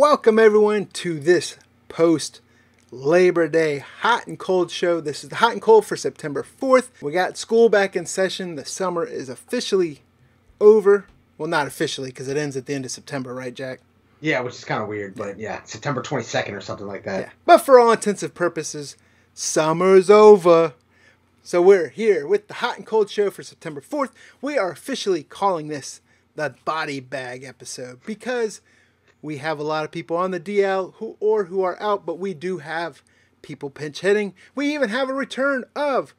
Welcome everyone to this post Labor Day hot and cold show. This is the hot and cold for September 4th. We got school back in session. The summer is officially over. Well, not officially because it ends at the end of September, right, Jack? Yeah, which is kind of weird, but yeah, September 22nd or something like that. Yeah. But for all intensive purposes, summer's over. So we're here with the hot and cold show for September 4th. We are officially calling this the body bag episode because we have a lot of people on the DL who or who are out, but we do have people pinch hitting. We even have a return of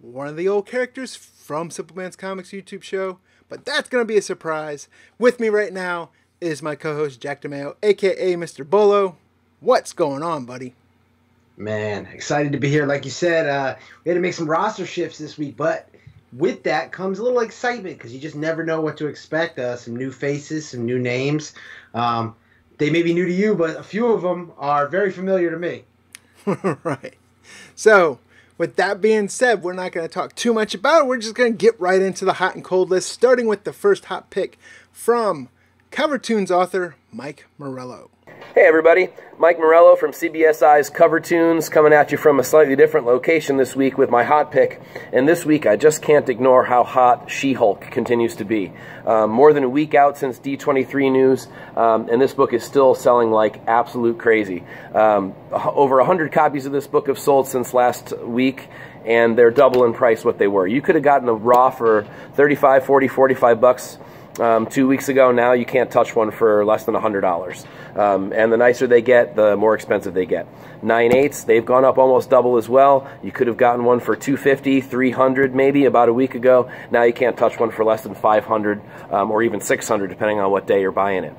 one of the old characters from Simpleman's Comics YouTube show, but that's going to be a surprise. With me right now is my co-host Jack DeMeo, aka Mr. Bolo. What's going on, buddy? Man, excited to be here. Like you said, uh, we had to make some roster shifts this week, but with that comes a little excitement because you just never know what to expect. Uh, some new faces, some new names. Um, they may be new to you, but a few of them are very familiar to me. right. So, with that being said, we're not going to talk too much about it. We're just going to get right into the hot and cold list, starting with the first hot pick from Cover Tunes author Mike Morello. Hey everybody, Mike Morello from CBSI's Cover Tunes coming at you from a slightly different location this week with my hot pick. And this week I just can't ignore how hot She-Hulk continues to be. Um, more than a week out since D23 news, um, and this book is still selling like absolute crazy. Um, over 100 copies of this book have sold since last week and they're double in price what they were. You could have gotten a raw for 35, 40, 45 bucks um, two weeks ago. Now you can't touch one for less than $100. Um, and the nicer they get, the more expensive they get. 9 eighths, they've gone up almost double as well. You could have gotten one for 250, 300 maybe about a week ago. Now you can't touch one for less than 500 um, or even 600 depending on what day you're buying it.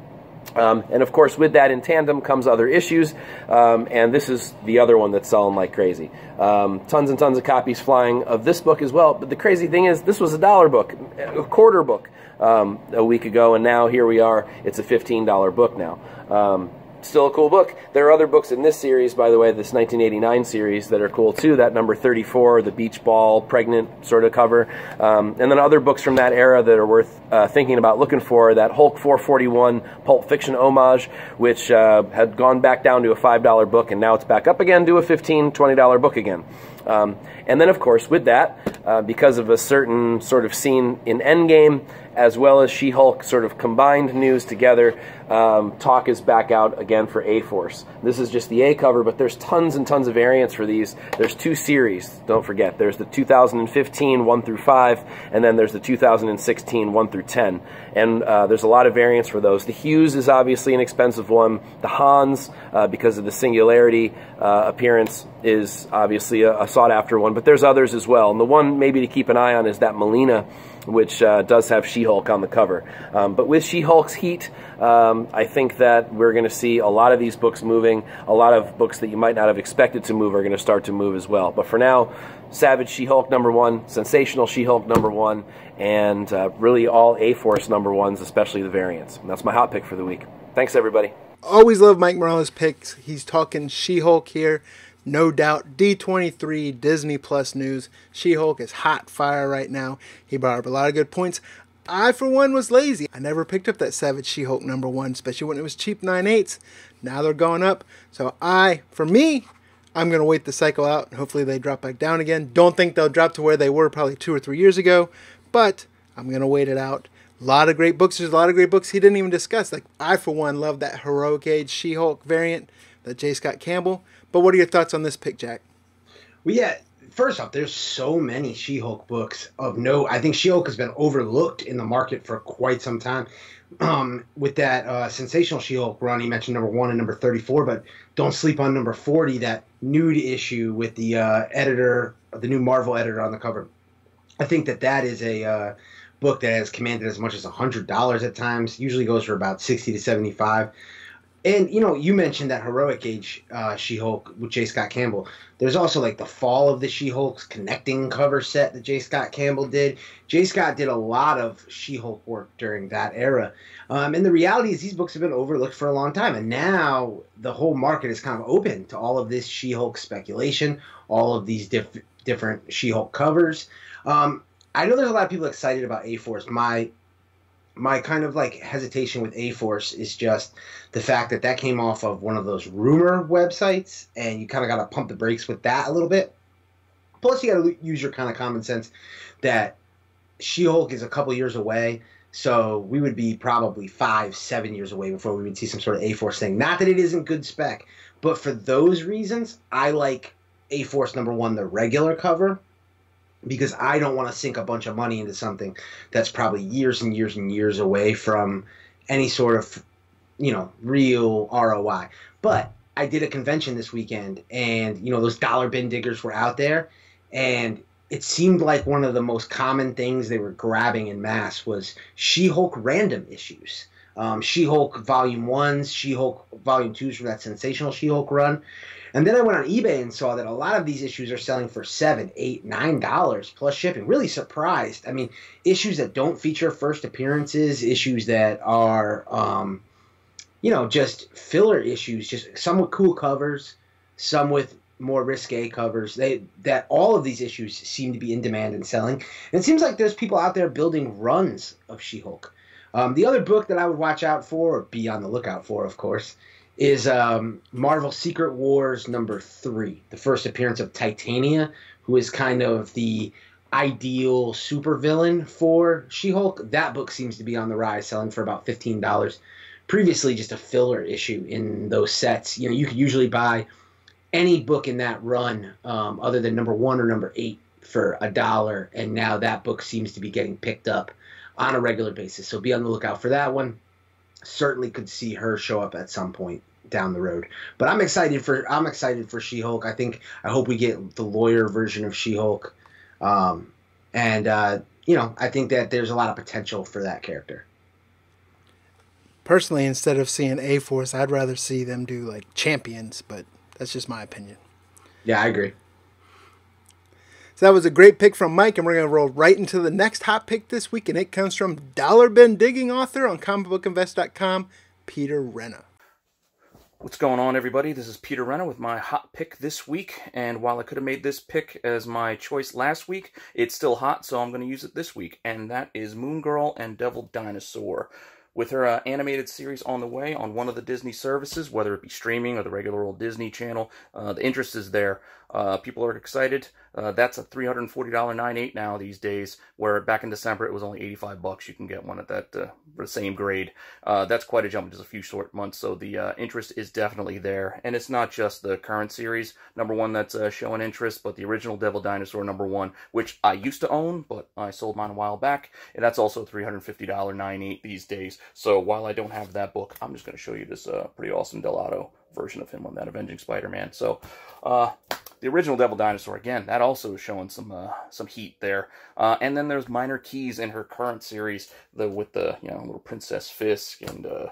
Um, and of course, with that in tandem comes other issues, um, and this is the other one that's selling like crazy. Um, tons and tons of copies flying of this book as well. But the crazy thing is, this was a dollar book, a quarter book um, a week ago, and now here we are. It's a $15 book now. Um, still a cool book. There are other books in this series, by the way, this 1989 series that are cool too. That number 34, the beach ball, pregnant sort of cover, um, and then other books from that era that are worth uh, thinking about looking for. That Hulk 441 Pulp Fiction homage, which uh, had gone back down to a five dollar book, and now it's back up again to a $15, 20 dollar book again. Um, and then, of course, with that, uh, because of a certain sort of scene in Endgame, as well as She Hulk sort of combined news together, um, talk is back out again for A Force. This is just the A cover, but there's tons and tons of variants for these. There's two series, don't forget. There's the 2015 1 through 5, and then there's the 2016 1 through 10. And uh, there's a lot of variants for those. The Hughes is obviously an expensive one. The Hans, uh, because of the singularity uh, appearance, is obviously a, a sought after one, but there's others as well. And the one maybe to keep an eye on is that Melina which uh, does have She-Hulk on the cover. Um, but with She-Hulk's heat, um, I think that we're going to see a lot of these books moving. A lot of books that you might not have expected to move are going to start to move as well. But for now, Savage She-Hulk number one, Sensational She-Hulk number one, and uh, really all A-Force number ones, especially the variants. And that's my hot pick for the week. Thanks, everybody. Always love Mike Morales' picks. He's talking She-Hulk here. No doubt, D23 Disney Plus news. She Hulk is hot fire right now. He brought up a lot of good points. I, for one, was lazy. I never picked up that Savage She Hulk number one, especially when it was cheap 9 8s. Now they're going up. So, I, for me, I'm going to wait the cycle out. And hopefully, they drop back down again. Don't think they'll drop to where they were probably two or three years ago, but I'm going to wait it out. A lot of great books. There's a lot of great books he didn't even discuss. Like, I, for one, love that Heroic Age She Hulk variant that J. Scott Campbell. But what are your thoughts on this pick, Jack? Well, yeah. First off, there's so many She-Hulk books of note. I think She-Hulk has been overlooked in the market for quite some time. Um, with that uh, sensational She-Hulk run, he mentioned number one and number 34, but don't sleep on number 40, that nude issue with the uh, editor, the new Marvel editor on the cover. I think that that is a uh, book that has commanded as much as $100 at times. Usually goes for about 60 to 75. And you know, you mentioned that heroic age uh, She-Hulk with J. Scott Campbell. There's also like the fall of the She-Hulk's connecting cover set that J. Scott Campbell did. J. Scott did a lot of She-Hulk work during that era. Um, and the reality is these books have been overlooked for a long time, and now the whole market is kind of open to all of this She-Hulk speculation, all of these diff- different She-Hulk covers. Um, I know there's a lot of people excited about A Force. My my kind of like hesitation with A Force is just the fact that that came off of one of those rumor websites, and you kind of got to pump the brakes with that a little bit. Plus, you got to use your kind of common sense that She Hulk is a couple years away. So we would be probably five, seven years away before we would see some sort of A Force thing. Not that it isn't good spec, but for those reasons, I like A Force number one, the regular cover, because I don't want to sink a bunch of money into something that's probably years and years and years away from any sort of, you know, real ROI. But I did a convention this weekend, and you know those dollar bin diggers were out there, and it seemed like one of the most common things they were grabbing in mass was She-Hulk random issues. Um, She-Hulk Volume Ones, She-Hulk Volume Twos from that sensational She-Hulk run, and then I went on eBay and saw that a lot of these issues are selling for seven, eight, nine dollars plus shipping. Really surprised. I mean, issues that don't feature first appearances, issues that are, um, you know, just filler issues, just some with cool covers, some with more risque covers. They that all of these issues seem to be in demand and selling. And it seems like there's people out there building runs of She-Hulk. Um, the other book that I would watch out for, or be on the lookout for, of course, is um, Marvel Secret Wars number three, the first appearance of Titania, who is kind of the ideal supervillain for She-Hulk. That book seems to be on the rise, selling for about fifteen dollars. Previously, just a filler issue in those sets. You know, you could usually buy any book in that run, um, other than number one or number eight, for a dollar, and now that book seems to be getting picked up on a regular basis. So be on the lookout for that one certainly could see her show up at some point down the road. But I'm excited for I'm excited for She-Hulk. I think I hope we get the lawyer version of She-Hulk, um, and uh, you know I think that there's a lot of potential for that character. Personally, instead of seeing A Force, I'd rather see them do like Champions, but that's just my opinion. Yeah, I agree. So that was a great pick from Mike, and we're going to roll right into the next hot pick this week, and it comes from Dollar Bin Digging author on comicbookinvest.com, Peter Renna. What's going on, everybody? This is Peter Renna with my hot pick this week, and while I could have made this pick as my choice last week, it's still hot, so I'm going to use it this week, and that is Moon Girl and Devil Dinosaur with her uh, animated series on the way on one of the Disney services, whether it be streaming or the regular old Disney Channel. Uh, the interest is there. Uh, people are excited. Uh, that's a $340.98 now these days, where back in December it was only 85 bucks. You can get one at that uh, the same grade. Uh, that's quite a jump in just a few short months, so the uh, interest is definitely there. And it's not just the current series, number one, that's uh, showing interest, but the original Devil Dinosaur number one, which I used to own, but I sold mine a while back, and that's also $350.98 these days. So while I don't have that book, I'm just going to show you this pretty awesome Dell'Otto version of him on that Avenging Spider-Man. So, uh, the original Devil Dinosaur again, that also is showing some uh, some heat there. Uh, and then there's minor keys in her current series, the with the you know little Princess Fisk and uh,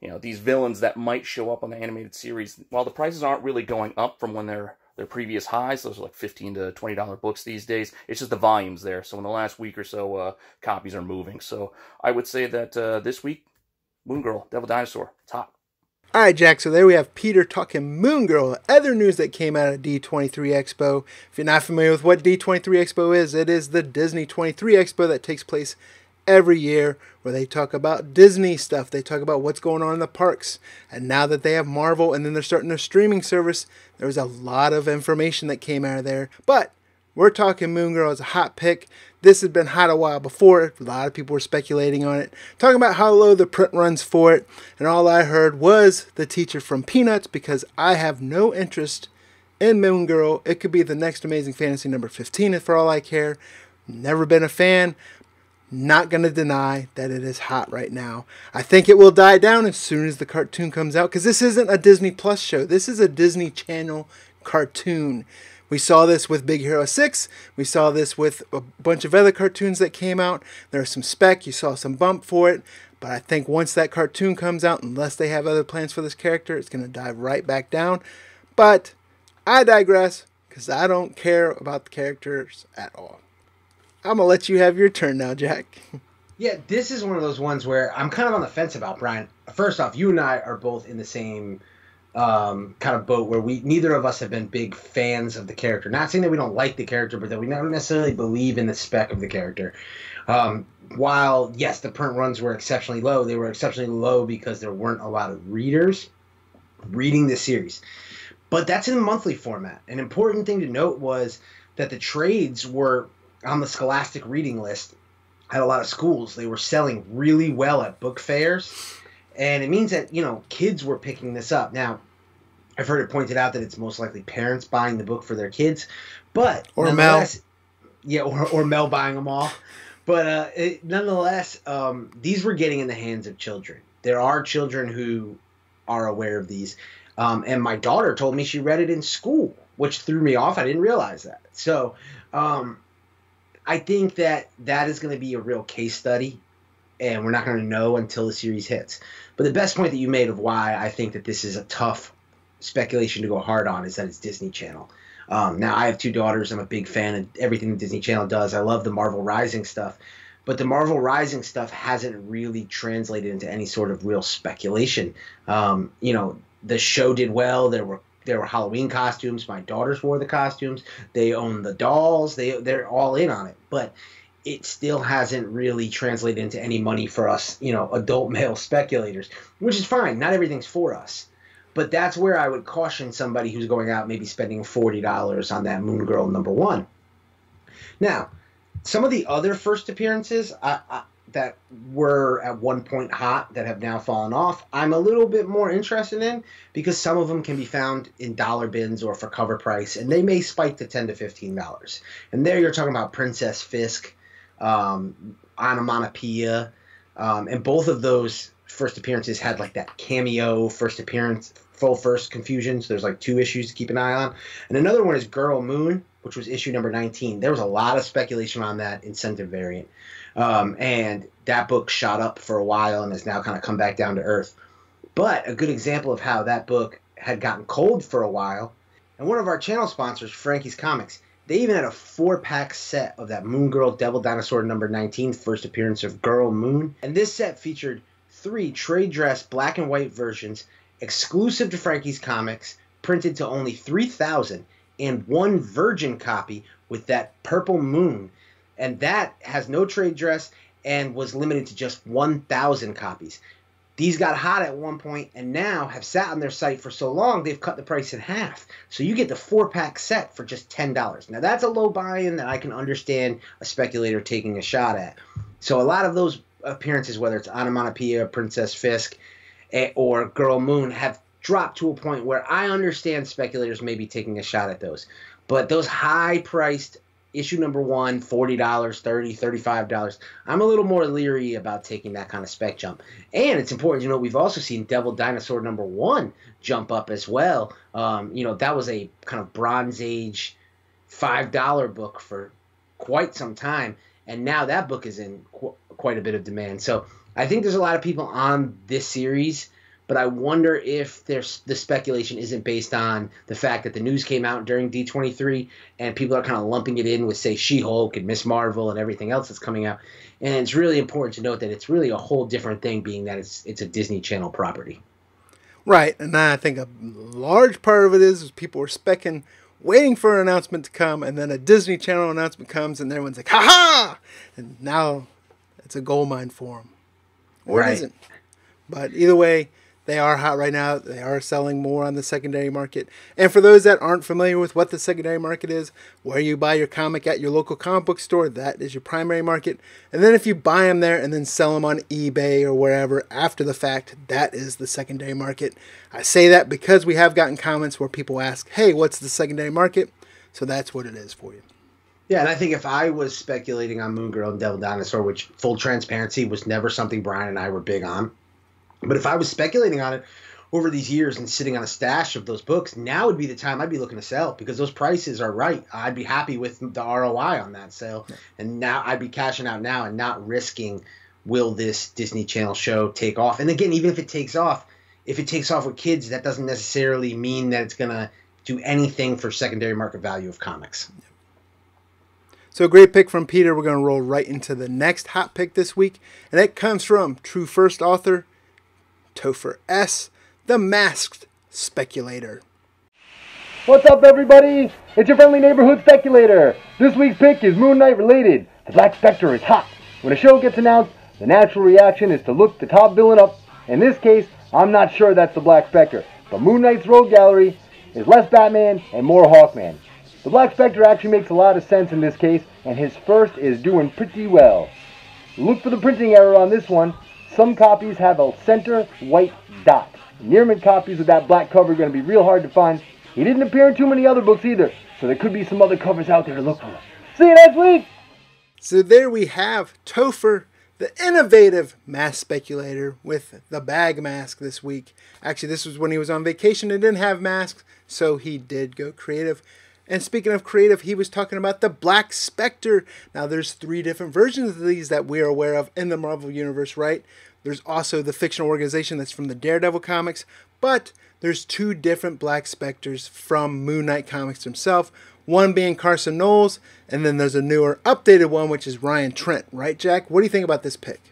you know these villains that might show up on the animated series. While the prices aren't really going up from when they're their previous highs. Those are like fifteen to twenty dollar books these days. It's just the volumes there. So in the last week or so, uh, copies are moving. So I would say that uh, this week, Moon Girl, Devil Dinosaur, top. All right, Jack. So there we have Peter talking Moon Girl. Other news that came out of D23 Expo. If you're not familiar with what D23 Expo is, it is the Disney 23 Expo that takes place every year where they talk about Disney stuff. They talk about what's going on in the parks. And now that they have Marvel and then they're starting their streaming service, there was a lot of information that came out of there. But we're talking Moon Girl as a hot pick. This had been hot a while before. A lot of people were speculating on it, talking about how low the print runs for it. And all I heard was the teacher from Peanuts because I have no interest in Moon Girl. It could be the next Amazing Fantasy number 15 for all I care. Never been a fan. Not going to deny that it is hot right now. I think it will die down as soon as the cartoon comes out because this isn't a Disney Plus show. This is a Disney Channel cartoon. We saw this with Big Hero 6. We saw this with a bunch of other cartoons that came out. There was some spec. You saw some bump for it. But I think once that cartoon comes out, unless they have other plans for this character, it's going to dive right back down. But I digress because I don't care about the characters at all. I'm going to let you have your turn now, Jack. Yeah, this is one of those ones where I'm kind of on the fence about Brian. First off, you and I are both in the same um, kind of boat where we neither of us have been big fans of the character. Not saying that we don't like the character, but that we don't necessarily believe in the spec of the character. Um, while yes, the print runs were exceptionally low, they were exceptionally low because there weren't a lot of readers reading the series. But that's in monthly format. An important thing to note was that the trades were on the Scholastic reading list at a lot of schools. They were selling really well at book fairs and it means that you know kids were picking this up. Now i've heard it pointed out that it's most likely parents buying the book for their kids but or mel. yeah or, or mel buying them all. But uh, it, nonetheless um, these were getting in the hands of children. There are children who are aware of these. Um, and my daughter told me she read it in school which threw me off. I didn't realize that. So um, i think that that is going to be a real case study and we're not going to know until the series hits but the best point that you made of why I think that this is a tough speculation to go hard on is that it's Disney Channel. Um, now I have two daughters. I'm a big fan of everything Disney Channel does. I love the Marvel Rising stuff, but the Marvel Rising stuff hasn't really translated into any sort of real speculation. Um, you know, the show did well. There were there were Halloween costumes. My daughters wore the costumes. They own the dolls. They they're all in on it. But it still hasn't really translated into any money for us, you know, adult male speculators, which is fine. Not everything's for us. But that's where I would caution somebody who's going out maybe spending $40 on that Moon Girl number one. Now, some of the other first appearances I, I, that were at one point hot that have now fallen off, I'm a little bit more interested in because some of them can be found in dollar bins or for cover price, and they may spike to 10 to $15. And there you're talking about Princess Fisk um, Onomatopoeia, um, and both of those first appearances had like that cameo first appearance, full first confusion. So there's like two issues to keep an eye on, and another one is Girl Moon, which was issue number 19. There was a lot of speculation on that incentive variant, um, and that book shot up for a while and has now kind of come back down to earth. But a good example of how that book had gotten cold for a while, and one of our channel sponsors, Frankie's Comics, they even had a four pack set of that Moon Girl Devil Dinosaur number 19, first appearance of Girl Moon. And this set featured three trade dress black and white versions exclusive to Frankie's Comics, printed to only 3,000, and one virgin copy with that purple moon. And that has no trade dress and was limited to just 1,000 copies. These got hot at one point and now have sat on their site for so long they've cut the price in half. So you get the four pack set for just ten dollars. Now that's a low buy-in that I can understand a speculator taking a shot at. So a lot of those appearances, whether it's Onomatopoeia, Princess Fisk, eh, or Girl Moon, have dropped to a point where I understand speculators may be taking a shot at those. But those high-priced issue number one, $40, $30, $35. I'm a little more leery about taking that kind of spec jump. And it's important, you know, we've also seen Devil Dinosaur number one jump up as well. Um, you know, that was a kind of Bronze Age $5 book for quite some time. And now that book is in qu- quite a bit of demand. So I think there's a lot of people on this series but I wonder if there's the speculation isn't based on the fact that the news came out during D23 and people are kind of lumping it in with say She-Hulk and Miss Marvel and everything else that's coming out. And it's really important to note that it's really a whole different thing being that it's it's a Disney Channel property. Right, and I think a large part of it is, is people were specking waiting for an announcement to come, and then a Disney Channel announcement comes, and everyone's like, "Ha ha!" And now it's a gold mine for them, or right. it isn't. But either way, they are hot right now. They are selling more on the secondary market. And for those that aren't familiar with what the secondary market is, where you buy your comic at your local comic book store, that is your primary market. And then if you buy them there and then sell them on eBay or wherever after the fact, that is the secondary market. I say that because we have gotten comments where people ask, hey, what's the secondary market? So that's what it is for you. Yeah, and I think if I was speculating on Moon Girl and Devil Dinosaur, which full transparency was never something Brian and I were big on, but if I was speculating on it over these years and sitting on a stash of those books, now would be the time I'd be looking to sell because those prices are right. I'd be happy with the ROI on that sale. Yeah. And now I'd be cashing out now and not risking will this Disney Channel show take off. And again, even if it takes off, if it takes off with kids, that doesn't necessarily mean that it's going to do anything for secondary market value of comics. So, a great pick from Peter. We're going to roll right into the next hot pick this week, and it comes from true first author Topher S., The Masked speculator. What's up, everybody? It's your friendly neighborhood speculator. This week's pick is Moon Knight related. The Black Spectre is hot. When a show gets announced, the natural reaction is to look the top villain up. In this case, I'm not sure that's the Black Spectre, but Moon Knight's rogue gallery is less Batman and more Hawkman. The Black Spectre actually makes a lot of sense in this case, and his first is doing pretty well. Look for the printing error on this one. Some copies have a center white dot. Near mint copies with that black cover are going to be real hard to find. He didn't appear in too many other books either, so there could be some other covers out there to look for. See you next week! So there we have Topher, the innovative mask speculator with the bag mask this week. Actually, this was when he was on vacation and didn't have masks, so he did go creative. And speaking of creative, he was talking about the Black Spectre. Now, there's three different versions of these that we are aware of in the Marvel Universe, right? There's also the fictional organization that's from the Daredevil comics, but there's two different Black Spectres from Moon Knight comics himself one being Carson Knowles, and then there's a newer, updated one, which is Ryan Trent, right, Jack? What do you think about this pick?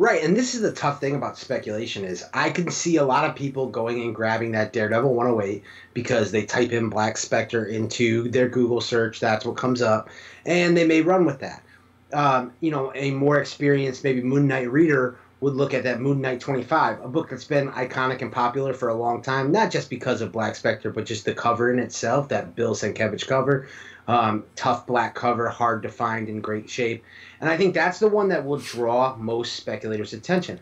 Right, and this is the tough thing about speculation is I can see a lot of people going and grabbing that Daredevil 108 because they type in Black Spectre into their Google search. That's what comes up, and they may run with that. Um, you know, a more experienced, maybe Moon Knight reader would look at that Moon Knight 25, a book that's been iconic and popular for a long time, not just because of Black Spectre, but just the cover in itself, that Bill Sienkiewicz cover. Um, tough black cover, hard to find, in great shape. And I think that's the one that will draw most speculators' attention.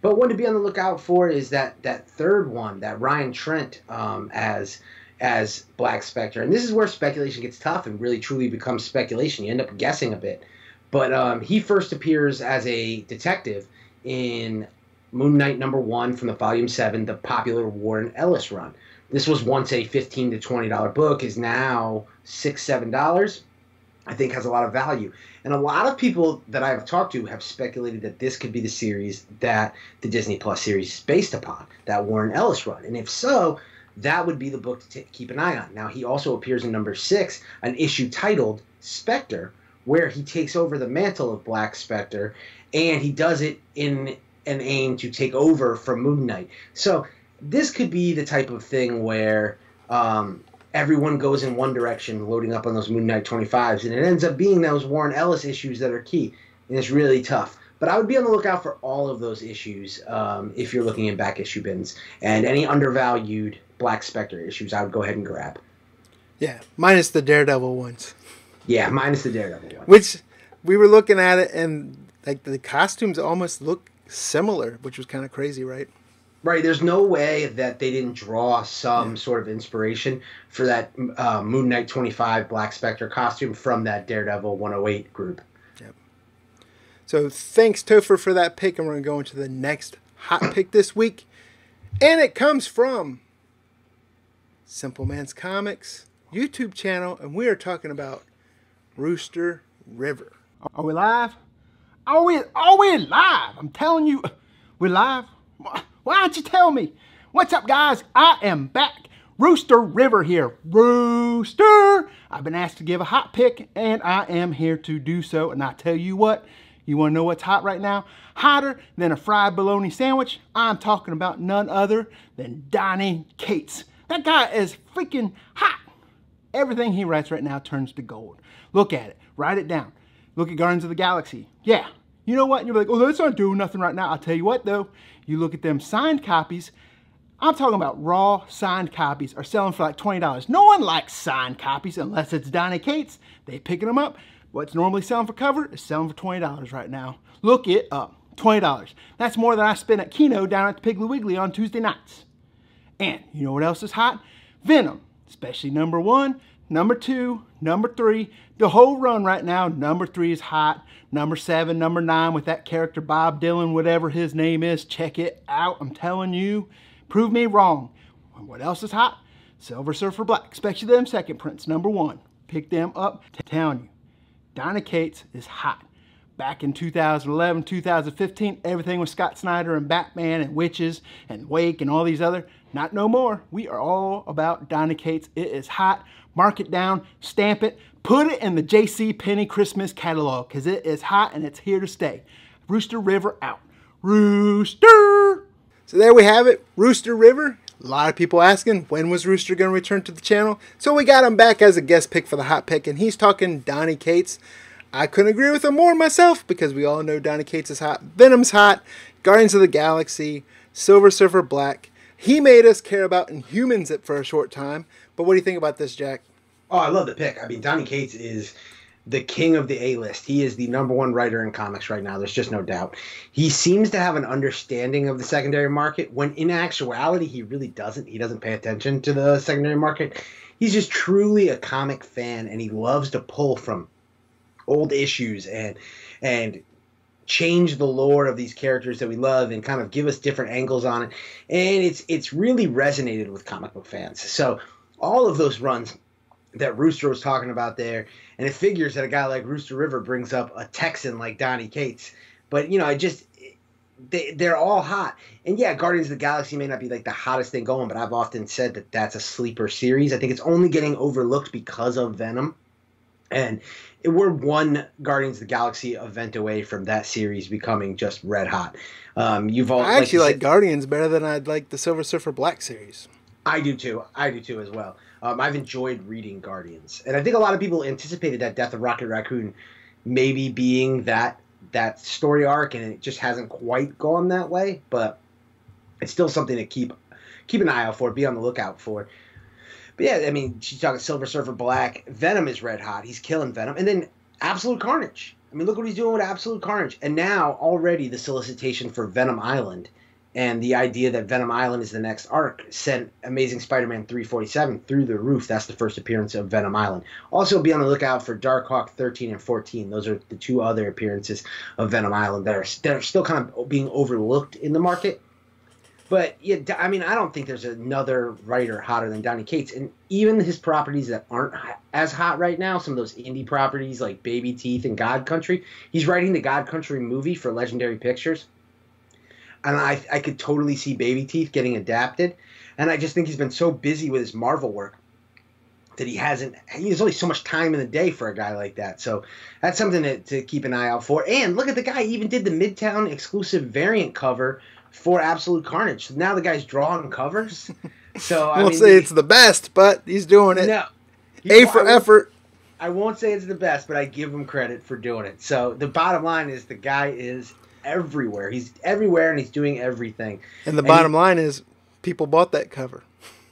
But one to be on the lookout for is that that third one, that Ryan Trent um, as as Black Spectre. And this is where speculation gets tough and really truly becomes speculation. You end up guessing a bit. But um, he first appears as a detective in Moon Knight number one from the volume seven, the popular Warren Ellis run. This was once a fifteen to twenty dollar book, is now six seven dollars. I think has a lot of value, and a lot of people that I've talked to have speculated that this could be the series that the Disney Plus series is based upon, that Warren Ellis run, and if so, that would be the book to t- keep an eye on. Now he also appears in number six, an issue titled Spectre, where he takes over the mantle of Black Spectre and he does it in an aim to take over from Moon Knight. So this could be the type of thing where um, everyone goes in one direction, loading up on those Moon Knight 25s, and it ends up being those Warren Ellis issues that are key, and it's really tough. But I would be on the lookout for all of those issues um, if you're looking in back issue bins, and any undervalued Black Spectre issues, I would go ahead and grab. Yeah, minus the Daredevil ones. Yeah, minus the Daredevil ones. Which we were looking at it, and like the costumes almost look similar, which was kind of crazy, right? Right. There's no way that they didn't draw some yeah. sort of inspiration for that uh, Moon Knight 25 Black Spectre costume from that Daredevil 108 group. Yep. So thanks, Topher, for that pick, and we're going to go into the next hot pick this week. And it comes from Simple Man's Comics YouTube channel, and we are talking about Rooster River. Are we live? Are we, are we live? I'm telling you, we're live. Why don't you tell me? What's up, guys? I am back. Rooster River here. Rooster! I've been asked to give a hot pick, and I am here to do so. And I tell you what, you want to know what's hot right now? Hotter than a fried bologna sandwich? I'm talking about none other than Donny Cates. That guy is freaking hot. Everything he writes right now turns to gold. Look at it. Write it down. Look at Guardians of the Galaxy. Yeah, you know what? You're like, oh, that's not doing nothing right now. I'll tell you what, though. You look at them signed copies. I'm talking about raw signed copies are selling for like $20. No one likes signed copies unless it's Donny Cates. They picking them up. What's normally selling for cover is selling for $20 right now. Look it up. $20. That's more than I spend at Keno down at the Piggly Wiggly on Tuesday nights. And you know what else is hot? Venom, especially number one, number two, number three. The whole run right now, number three is hot. Number seven, number nine with that character Bob Dylan, whatever his name is. Check it out. I'm telling you. Prove me wrong. What else is hot? Silver Surfer Black, especially them second prints. Number one. Pick them up. Telling you. Donny Cates is hot. Back in 2011, 2015, everything with Scott Snyder and Batman and Wytches and Wake and all these other. Not no more. We are all about Donny Cates. It is hot. Mark it down, stamp it, Put it in the J.C. Penney Christmas catalog because it is hot and it's here to stay. Rooster River out. Rooster! So there we have it. Rooster River. A lot of people asking when was Rooster going to return to the channel. So we got him back as a guest pick for the hot pick, and he's talking Donny Cates. I couldn't agree with him more myself because we all know Donny Cates is hot. Venom's hot. Guardians of the Galaxy. Silver Surfer Black. He made us care about Inhumans for a short time. But what do you think about this, Jack? Oh, I love the pick. I mean, Donny Cates is the king of the A list. He is the number one writer in comics right now. There's just no doubt. He seems to have an understanding of the secondary market when in actuality he really doesn't. He doesn't pay attention to the secondary market. He's just truly a comic fan and he loves to pull from old issues and and change the lore of these characters that we love and kind of give us different angles on it. And it's it's really resonated with comic book fans. So all of those runs that Rooster was talking about there, and it figures that a guy like Rooster River brings up a Texan like Donny Cates. But you know, it just they they're all hot. And yeah, Guardians of the Galaxy may not be like the hottest thing going, but I've often said that that's a sleeper series. I think it's only getting overlooked because of Venom. And we're one Guardians of the Galaxy event away from that series becoming just red hot. Um, you've all I actually you like said- Guardians better than I'd like the Silver Surfer Black series. I do too. I do too as well. Um, I've enjoyed reading Guardians, and I think a lot of people anticipated that Death of Rocket Raccoon maybe being that that story arc, and it just hasn't quite gone that way. But it's still something to keep keep an eye out for, be on the lookout for. But yeah, I mean, she's talking Silver Surfer Black. Venom is red hot. He's killing Venom, and then Absolute Carnage. I mean, look what he's doing with Absolute Carnage, and now already the solicitation for Venom Island and the idea that Venom Island is the next arc sent Amazing Spider-Man 347 through the roof. That's the first appearance of Venom Island. Also, be on the lookout for Darkhawk 13 and 14. Those are the two other appearances of Venom Island that are that are still kind of being overlooked in the market. But yeah, I mean, I don't think there's another writer hotter than Donny Cates, and even his properties that aren't as hot right now, some of those indie properties like Baby Teeth and God Country. He's writing the God Country movie for Legendary Pictures and I I could totally see Baby Teeth getting adapted. And I just think he's been so busy with his Marvel work that he hasn't. He has only so much time in the day for a guy like that. So that's something to, to keep an eye out for. And look at the guy; he even did the Midtown exclusive variant cover for Absolute Carnage. So now the guy's drawing covers. So I won't mean, say it's the best, but he's doing it. no. A for I effort. I won't say it's the best, but I give him credit for doing it. So the bottom line is the guy is everywhere. He's everywhere and he's doing everything. And the And bottom he- line is, people bought that cover.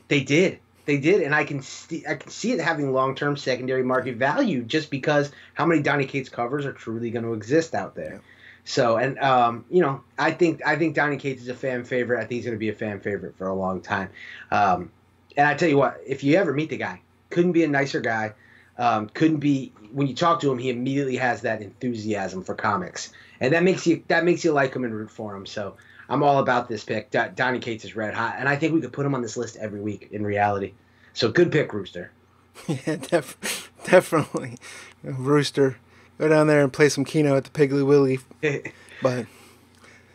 They did. They did, and I can see I can see it having long term secondary market value just because how many Donny Cates covers are truly going to exist out there. So, and um, you know, I think I think Donny Cates is a fan favorite. I think he's going to be a fan favorite for a long time. Um, and I tell you what, if you ever meet the guy, couldn't be a nicer guy. Um, couldn't be when you talk to him, he immediately has that enthusiasm for comics, and that makes you that makes you like him and root for him. So I'm all about this pick. Do- Donny Cates is red hot, and I think we could put him on this list every week in reality. So good pick, Rooster. Yeah, def- definitely. Rooster, go down there and play some Keno at the Piggly Willy. But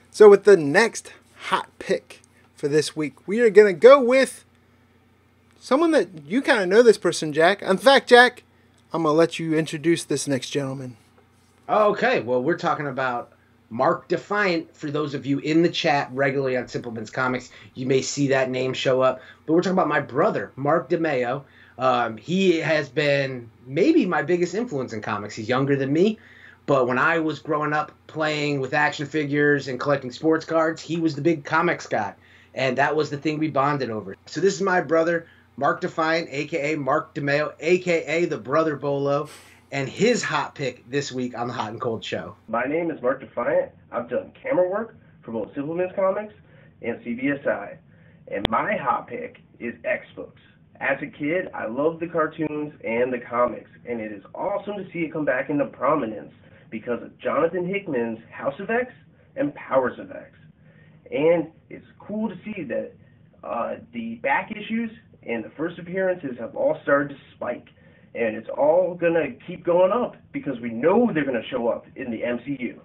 so with the next hot pick for this week, we are gonna go with someone that you kind of know this person, Jack. In fact, Jack, I'm gonna let you introduce this next gentleman. Okay, well, we're talking about Mark Defiant. For those of you in the chat regularly on Simpleman's Comics, you may see that name show up. But we're talking about my brother, Mark DeMeo. Um, he has been maybe my biggest influence in comics. He's younger than me, but when I was growing up playing with action figures and collecting sports cards, he was the big comics guy. And that was the thing we bonded over. So this is my brother, Mark Defiant, aka Mark DeMeo, aka the Brother Bolo and his hot pick this week on the Hot and Cold Show. My name is Mark Defiant. I've done camera work for both Simpleman's Comics and CBSI. And my hot pick is X Books. As a kid, I loved the cartoons and the comics, and it is awesome to see it come back into prominence because of Jonathan Hickman's House of X and Powers of X. And it's cool to see that uh, the back issues and the first appearances have all started to spike. And it's all going to keep going up because we know they're going to show up in the MCU.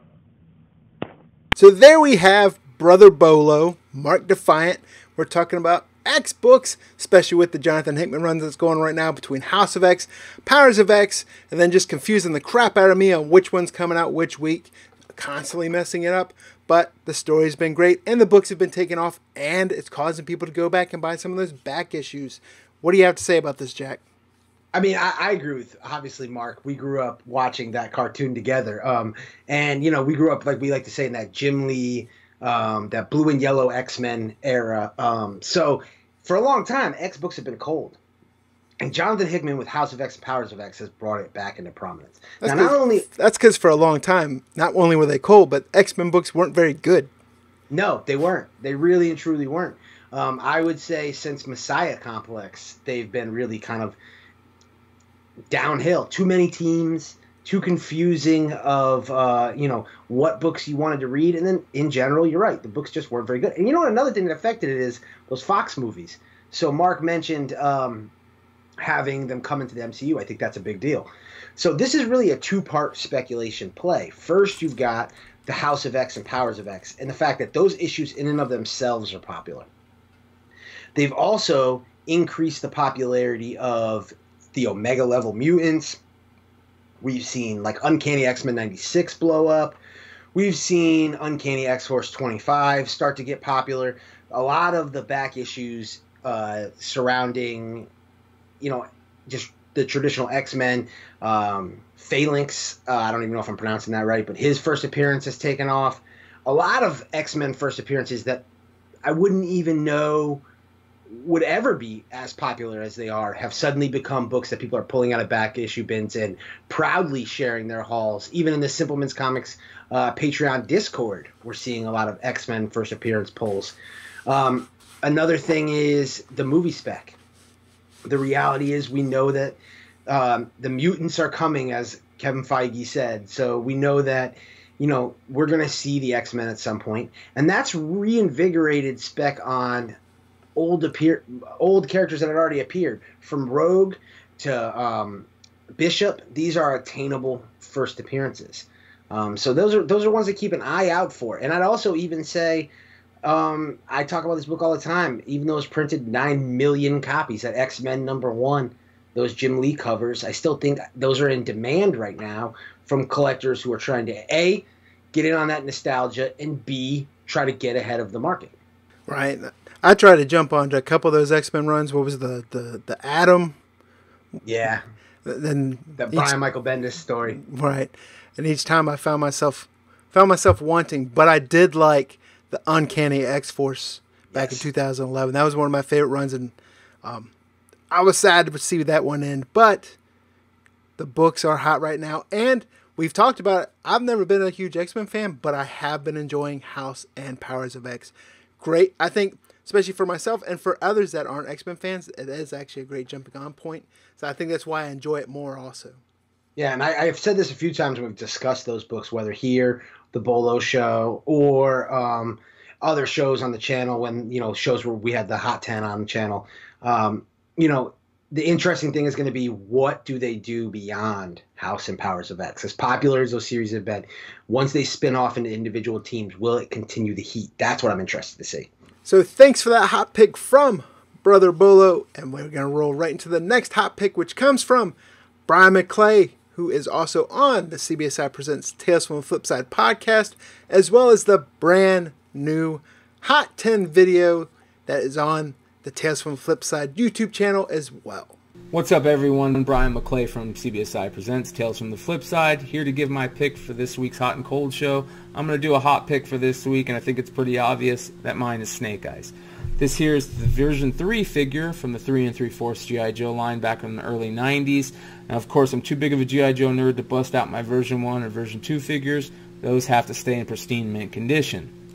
So there we have Brother Bolo, Mark Defiant. We're talking about X books, especially with the Jonathan Hickman runs that's going right now between House of X, Powers of X, and then just confusing the crap out of me on which one's coming out which week. constantly messing it up, but the story's been great and the books have been taken off and it's causing people to go back and buy some of those back issues. What do you have to say about this, Jack? I mean, I, I, agree with obviously Mark. We grew up watching that cartoon together, um, and you know, we grew up like we like to say in that Jim Lee, um, that blue and yellow X Men era. Um, so for a long time, X books have been cold, and Jonathan Hickman with House of X and Powers of X has brought it back into prominence. That's now, not only that's because for a long time, not only were they cold, but X Men books weren't very good. No, they weren't. They really and truly weren't. Um, I would say since Messiah Complex, they've been really kind of downhill. Too many teams, too confusing of uh, you know what books you wanted to read, and then in general, you're right, the books just weren't very good. And you know what? Another thing that affected it is those Fox movies. So Mark mentioned um, having them come into the MCU. I think that's a big deal. So this is really a two-part speculation play. First, you've got the House of X and Powers of X, and the fact that those issues in and of themselves are popular. They've also increased the popularity of the Omega level mutants. We've seen like Uncanny X Men 96 blow up. We've seen Uncanny X Force 25 start to get popular. A lot of the back issues uh, surrounding, you know, just the traditional X Men, um, Phalanx. Uh, I don't even know if I'm pronouncing that right, but his first appearance has taken off. A lot of X Men first appearances that I wouldn't even know would ever be as popular as they are have suddenly become books that people are pulling out of back issue bins and proudly sharing their hauls. Even in the Simpleman's Comics uh, Patreon Discord, we're seeing a lot of X Men first appearance pulls. Um, another thing is the movie spec. The reality is, we know that um, the mutants are coming, as Kevin Feige said. So we know that you know we're going to see the X Men at some point, and that's reinvigorated spec on old appear old characters that had already appeared from Rogue to um, Bishop. These are attainable first appearances. Um, so those are those are ones to keep an eye out for. And I'd also even say, um, I talk about this book all the time. Even though it's printed nine million copies at X Men number one, those Jim Lee covers, I still think those are in demand right now from collectors who are trying to a get in on that nostalgia and b try to get ahead of the market. Right. I tried to jump onto a couple of those X Men runs. What was the the the Atom? Yeah. Then that Brian each, Michael Bendis story. Right. And each time I found myself found myself wanting, but I did like the Uncanny X Force back yes. in 2011. That was one of my favorite runs, and um, I was sad to see that one end. But the books are hot right now, and we've talked about it. I've never been a huge X Men fan, but I have been enjoying House and Powers of X. Great. I think especially for myself and for others that aren't X Men fans, it is actually a great jumping on point. So I think that's why I enjoy it more also. Yeah, and I, have said this a few times when we've discussed those books, whether here, the Bolo show, or um, other shows on the channel when, you know, shows where we had the Hot 10 on the channel. Um, you know, the interesting thing is going to be what do they do beyond House and Powers of X? As popular as those series have been, once they spin off into individual teams, will it continue the heat? That's what I'm interested to see. So thanks for that hot pick from Brother Bolo. And we're going to roll right into the next hot pick, which comes from Brian McClay, who is also on the CBSI Presents Tales from the Flipside podcast, as well as the brand new Hot 10 video that is on the Tales from the Flipside YouTube channel as well. What's up, everyone? Brian McClay from CBSI Presents Tales from the Flipside, here to give my pick for this week's Hot and Cold show. I'm going to do a hot pick for this week, and I think it's pretty obvious that mine is Snake Eyes. This here is the version 3 figure from the 3 and 3 fourths G.I. Joe line back in the early 90s. Now, of course, I'm too big of a G.I. Joe nerd to bust out my version 1 or version 2 figures. Those have to stay in pristine mint condition.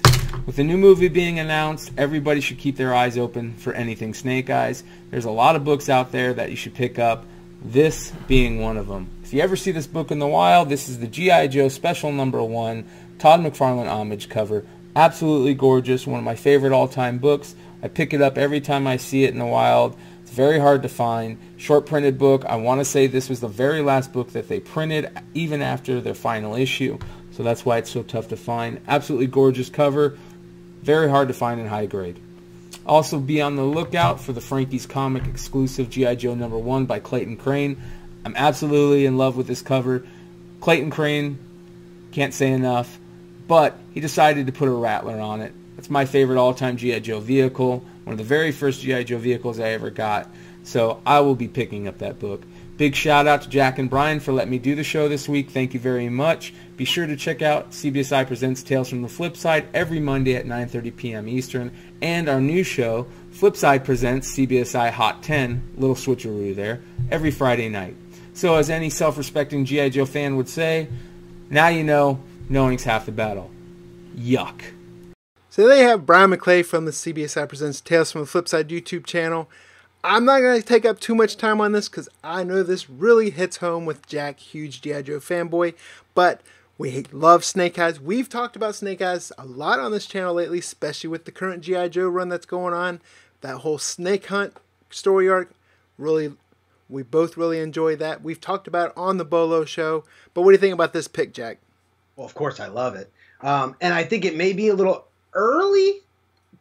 With the new movie being announced, everybody should keep their eyes open for anything Snake Eyes. There's a lot of books out there that you should pick up, this being one of them. If you ever see this book in the wild, this is the G.I. Joe Special Number 1 Todd McFarlane homage cover. Absolutely gorgeous, one of my favorite all-time books. I pick it up every time I see it in the wild. It's very hard to find. Short printed book. I want to say this was the very last book that they printed, even after their final issue. So that's why it's so tough to find. Absolutely gorgeous cover. Very hard to find in high grade. Also be on the lookout for the Frankie's Comic exclusive G.I. Joe number 1 by Clayton Crain. I'm absolutely in love with this cover. Clayton Crain, can't say enough. but he decided to put a Rattler on it. That's my favorite all-time G.I. Joe vehicle, one of the very first G.I. Joe vehicles I ever got. So I will be picking up that book. Big shout out to Jack and Brian for letting me do the show this week. Thank you very much. Be sure to check out CBSI Presents Tales from the Flip Side every Monday at 9.30 p.m. Eastern and our new show, Flipside Presents CBSI Hot 10, little switcheroo there, every Friday night. So as any self-respecting G.I. Joe fan would say, now you know, knowing's half the battle. Yuck. So they have Brian McClay from the CBSI Presents Tales from the Flipside YouTube channel. I'm not going to take up too much time on this because I know this really hits home with Jack, huge G.I. Joe fanboy, but we love Snake Eyes. We've talked about Snake Eyes a lot on this channel lately, especially with the current G.I. Joe run that's going on. That whole Snake Hunt story arc, really, we both really enjoy that. We've talked about it on the Bolo show, but what do you think about this pick, Jack? Well, of course, I love it. Um, and I think it may be a little early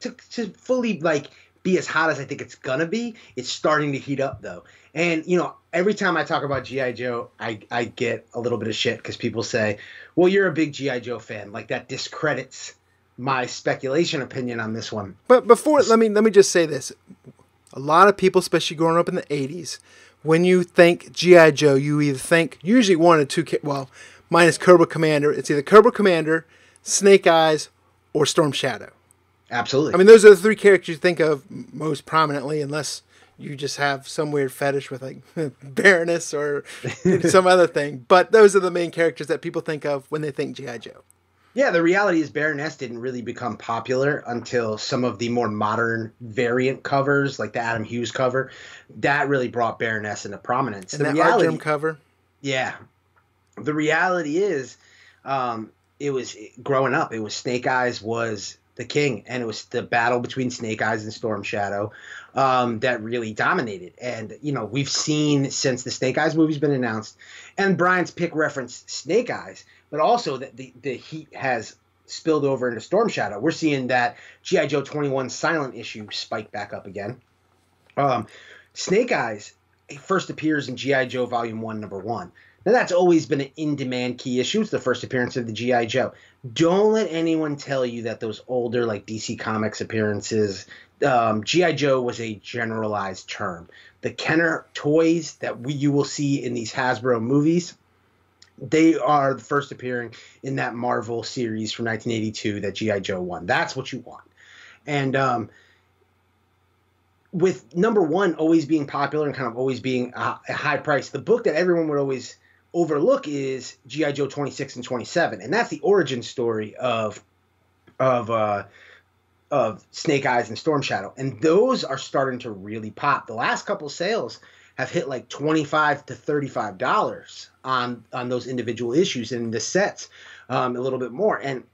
to, to fully like be as hot as I think it's gonna be. It's starting to heat up though. And you know, every time I talk about GI Joe, I I get a little bit of shit because people say, "Well, you're a big GI Joe fan." Like that discredits my speculation opinion on this one. But before, let me let me just say this: a lot of people, especially growing up in the '80s, when you think GI Joe, you either think usually one or two. Well, minus Cobra Commander, it's either Cobra Commander, Snake Eyes, or Storm Shadow. Absolutely. I mean, those are the three characters you think of most prominently, unless you just have some weird fetish with like Baroness or some other thing. But those are the main characters that people think of when they think GI Joe. Yeah, the reality is Baroness didn't really become popular until some of the more modern variant covers, like the Adam Hughes cover, that really brought Baroness into prominence. And the that reality, Artgerm cover. Yeah, the reality is, um, it was growing up. It was Snake Eyes was the king, and it was the battle between Snake Eyes and Storm Shadow um, that really dominated. And you know, we've seen since the Snake Eyes movie's been announced, and Brian's pick referenced Snake Eyes, but also that the the heat has spilled over into Storm Shadow. We're seeing that GI Joe 21 silent issue spike back up again. Um, Snake Eyes first appears in GI Joe Volume One, Number One. Now that's always been an in-demand key issue. It's the first appearance of the GI Joe. Don't let anyone tell you that those older like DC Comics appearances, um, GI Joe was a generalized term. The Kenner toys that we, you will see in these Hasbro movies, they are the first appearing in that Marvel series from 1982 that GI Joe won. That's what you want, and um, with number one always being popular and kind of always being a high price, the book that everyone would always overlook is GI Joe 26 and 27, and that's the origin story of of uh, of Snake Eyes and Storm Shadow, and those are starting to really pop. The last couple sales have hit like 25 to 35 dollars on on those individual issues and the sets um, a little bit more and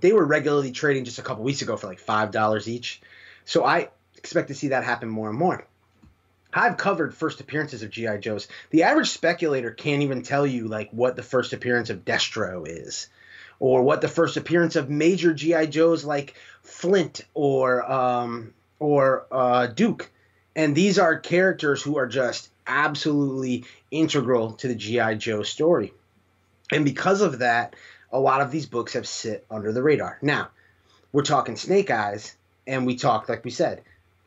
they were regularly trading just a couple weeks ago for like five dollars each so i expect to see that happen more and more I've covered first appearances of GI Joes. The average speculator can't even tell you like what the first appearance of Destro is, or what the first appearance of major GI Joes like Flint or um, or uh, Duke. And these are characters who are just absolutely integral to the GI Joe story. And because of that, a lot of these books have sit under the radar. Now, we're talking Snake Eyes, and we talked like we said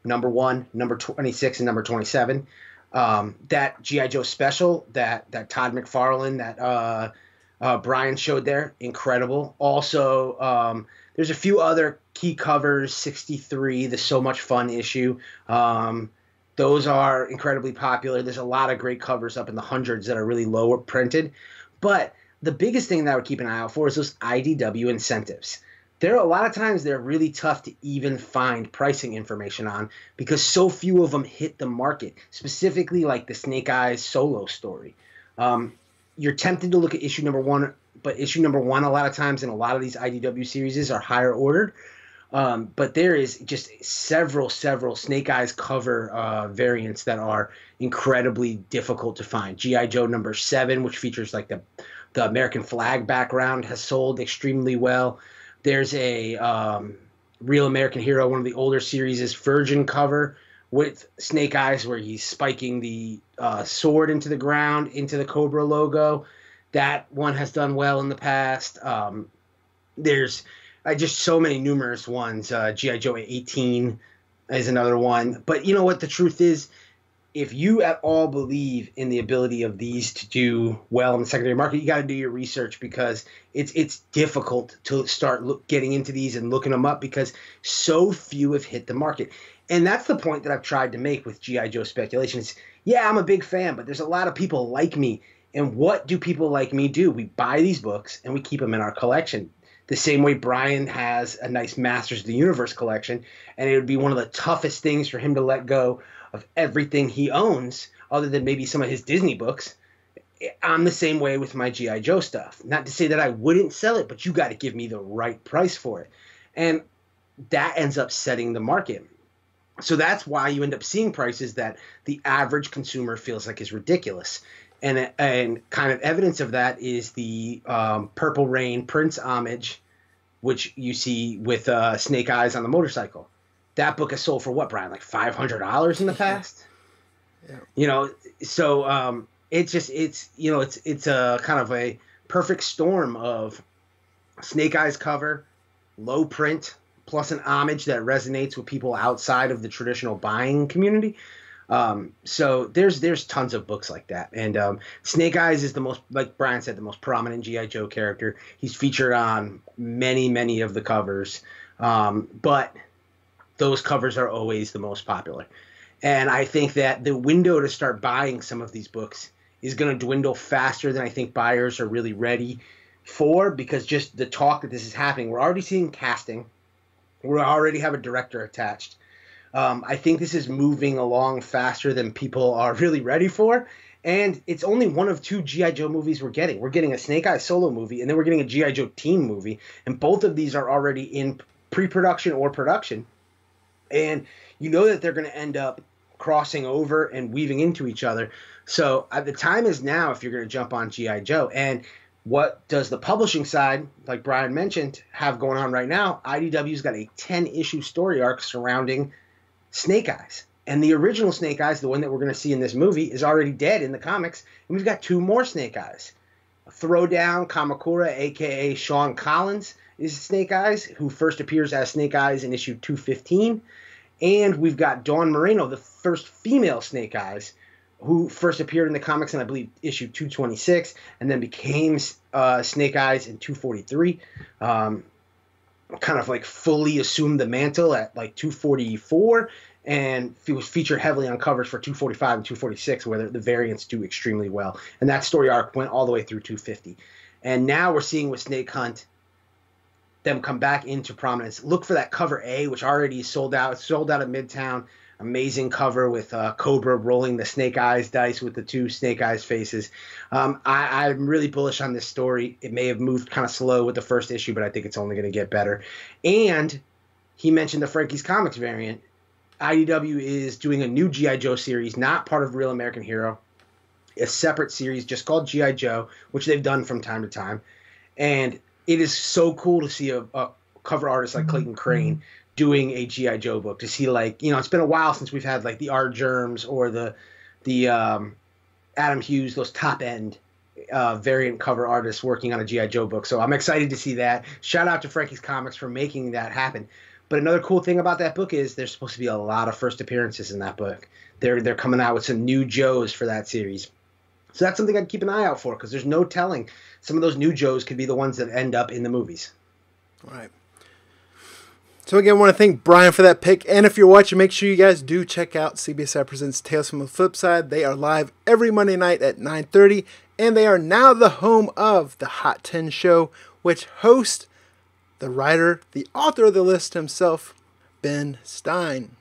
number one, number 26, and number 27. Um, that GI Joe special that that Todd McFarlane that uh, uh, Brian showed there, incredible. Also, um, there's a few other key covers. 63, the So Much Fun issue. Um, those are incredibly popular. There's a lot of great covers up in the hundreds that are really lower printed. But the biggest thing that I would keep an eye out for is those IDW incentives there are a lot of times they're really tough to even find pricing information on because so few of them hit the market specifically like the snake eyes solo story. Um, you're tempted to look at issue number one but issue number one a lot of times in a lot of these idw series are higher ordered. Um, but there is just several several snake eyes cover uh, variants that are incredibly difficult to find. Gi joe number seven which features like the the american flag background has sold extremely well there's a um, Real American Hero, one of the older series, is Virgin cover with Snake Eyes, where he's spiking the uh, sword into the ground, into the Cobra logo. That one has done well in the past. Um, there's uh, just so many numerous ones. Uh, GI Joe 18 is another one. But you know what? The truth is, if you at all believe in the ability of these to do well in the secondary market, you got to do your research because it's it's difficult to start look, getting into these and looking them up because so few have hit the market. And that's the point that I've tried to make with GI Joe speculation. Is yeah, I'm a big fan, but there's a lot of people like me. And what do people like me do? We buy these books and we keep them in our collection. The same way Brian has a nice Masters of the Universe collection, and it would be one of the toughest things for him to let go of everything he owns, other than maybe some of his Disney books. I'm the same way with my G.I. Joe stuff. Not to say that I wouldn't sell it, but you got to give me the right price for it. And that ends up setting the market. So that's why you end up seeing prices that the average consumer feels like is ridiculous. And, and kind of evidence of that is the um, Purple Rain Prince homage, which you see with uh, Snake Eyes on the motorcycle that book has sold for what, Brian? Like five hundred dollars in the past. Yeah. You know, so um, it's just it's you know it's it's a kind of a perfect storm of Snake Eyes cover, low print, plus an homage that resonates with people outside of the traditional buying community. Um, so there's there's tons of books like that, and um, Snake Eyes is the most, like Brian said, the most prominent GI Joe character. He's featured on many many of the covers, um, but those covers are always the most popular. And I think that the window to start buying some of these books is going to dwindle faster than I think buyers are really ready for because just the talk that this is happening. We're already seeing casting, we already have a director attached. Um, I think this is moving along faster than people are really ready for. And it's only one of two G.I. Joe movies we're getting. We're getting a Snake Eye solo movie, and then we're getting a G.I. Joe team movie. And both of these are already in pre production or production and you know that they're going to end up crossing over and weaving into each other. So uh, the time is now if you're going to jump on GI Joe. And what does the publishing side, like Brian mentioned, have going on right now? IDW's got a 10 issue story arc surrounding Snake Eyes. And the original Snake Eyes, the one that we're going to see in this movie, is already dead in the comics. And we've got two more Snake Eyes. Throwdown Kamakura, aka Sean Collins, is Snake Eyes, who first appears as Snake Eyes in issue 215. And we've got Dawn Moreno, the first female Snake Eyes, who first appeared in the comics in, I believe, issue 226, and then became uh, Snake Eyes in 243. Um, kind of like fully assumed the mantle at like 244 and it was featured heavily on covers for 245 and 246 where the, the variants do extremely well and that story arc went all the way through 250 and now we're seeing with snake hunt them come back into prominence. Look for that cover A, which already sold out. It's sold out of Midtown. Amazing cover with uh, Cobra rolling the Snake Eyes dice with the two Snake Eyes faces. Um, I, I'm really bullish on this story. It may have moved kind of slow with the first issue, but I think it's only going to get better. And he mentioned the Frankie's Comics variant. IDW is doing a new G.I. Joe series, not part of Real American Hero, a separate series just called G.I. Joe, which they've done from time to time. And it is so cool to see a, a cover artist like Clayton mm-hmm. Doing a GI Joe book. To see like you know, it's been a while since we've had like the Art Germs or the the um, Adam Hughes, those top end uh, variant cover artists working on a GI Joe book. So I'm excited to see that. Shout out to Frankie's Comics for making that happen. But another cool thing about that book is there's supposed to be a lot of first appearances in that book. They're they're coming out with some new Joes for that series. So that's something I'd keep an eye out for because there's no telling. Some of those new Joes could be the ones that end up in the movies. All right. So again, I want to thank Brian for that pick. And if you're watching, make sure you guys do check out CBSI Presents Tales from the Flip Side. They are live every Monday night at 9.30. And they are now the home of the Hot 10 show, which hosts the writer, the author of the list himself, Ben Stein.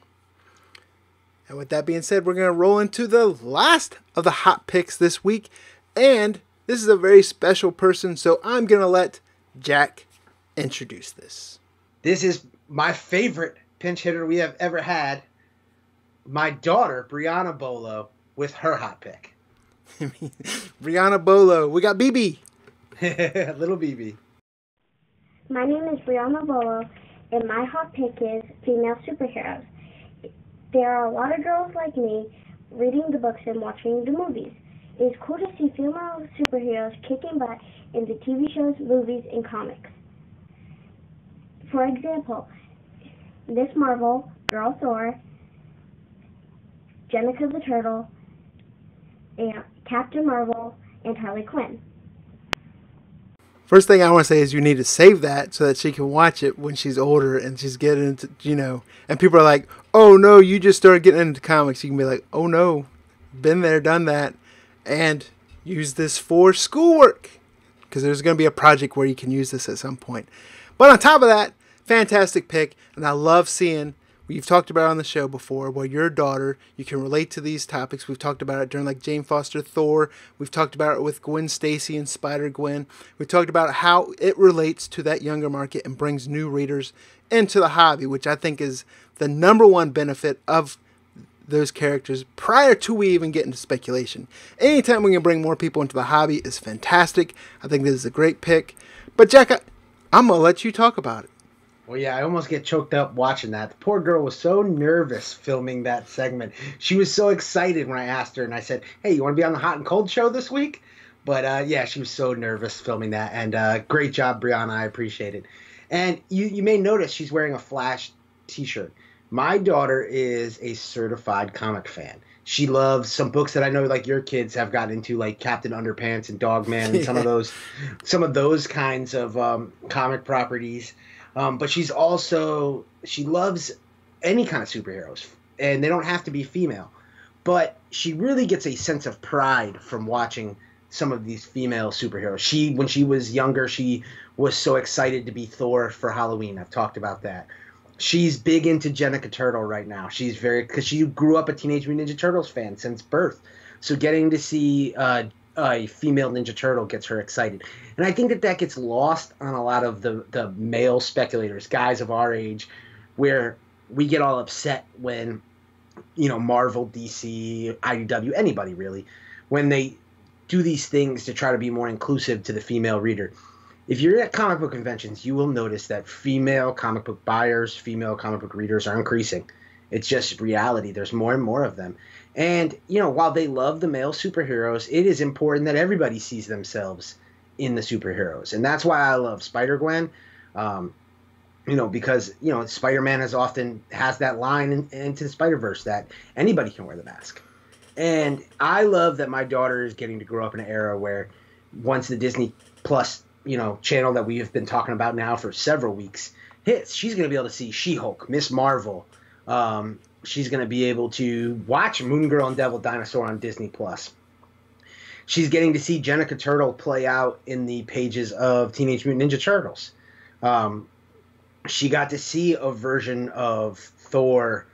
And with that being said, we're going to roll into the last of the hot picks this week. And this is a very special person, so I'm going to let Jack introduce this. This is my favorite pinch hitter we have ever had. My daughter, Brianna Bolo, with her hot pick. Brianna Bolo. We got BB. Little BB. My name is Brianna Bolo, and my hot pick is female superheroes. There are a lot of girls like me reading the books and watching the movies. It is cool to see female superheroes kicking butt in the TV shows, movies, and comics. For example, Miss Marvel, Girl Thor, Jennika the Turtle, and Captain Marvel, and Harley Quinn. First thing I want to say is you need to save that so that she can watch it when she's older and she's getting into, you know, and people are like, oh no, you just started getting into comics. You can be like, oh no, been there, done that, and use this for schoolwork because there's going to be a project where you can use this at some point. But on top of that, fantastic pick, and I love seeing we've talked about on the show before where your daughter you can relate to these topics. We've talked about it during like jane foster thor. We've talked about it with gwen stacy and spider gwen we talked about how it relates to that younger market and brings new readers into the hobby which i think is the number one benefit of those characters prior to we even get into speculation. Anytime we can bring more people into the hobby is fantastic. I think this is a great pick. But jack I, i'm gonna let you talk about it well, yeah, I almost get choked up watching that. The poor girl was so nervous filming that segment. She was so excited when I asked her, and I said, "Hey, you want to be on the Hot and Cold show this week?" But uh, yeah, she was so nervous filming that, and uh, great job, Brianna. I appreciate it. And you you may notice she's wearing a Flash T-shirt. My daughter is a certified comic fan. She loves some books that I know, like your kids have gotten into, like Captain Underpants and Dogman, and some of those, some of those kinds of um, comic properties. Um, but she's also she loves any kind of superheroes, and they don't have to be female. But she really gets a sense of pride from watching some of these female superheroes. She when she was younger, she was so excited to be Thor for Halloween. I've talked about that. She's big into Jennika Turtle right now. She's very because she grew up a Teenage Mutant Ninja Turtles fan since birth. So getting to see uh, a female Ninja Turtle gets her excited. And I think that that gets lost on a lot of the, the male speculators, guys of our age, where we get all upset when, you know, Marvel, DC, IDW, anybody really, when they do these things to try to be more inclusive to the female reader. If you're at comic book conventions, you will notice that female comic book buyers, female comic book readers are increasing. It's just reality. There's more and more of them. And, you know, while they love the male superheroes, it is important that everybody sees themselves in the superheroes. And that's why I love Spider Gwen. Um, you know, because, you know, Spider Man has often has that line in, into the Spider Verse that anybody can wear the mask. And I love that my daughter is getting to grow up in an era where once the Disney Plus, you know, channel that we have been talking about now for several weeks hits, she's going to be able to see She Hulk, Miss Marvel, um, she's going to be able to watch Moon Girl and Devil Dinosaur on Disney Plus. She's getting to see Jennika Turtle play out in the pages of Teenage Mutant Ninja Turtles. Um, she got to see a version of Thor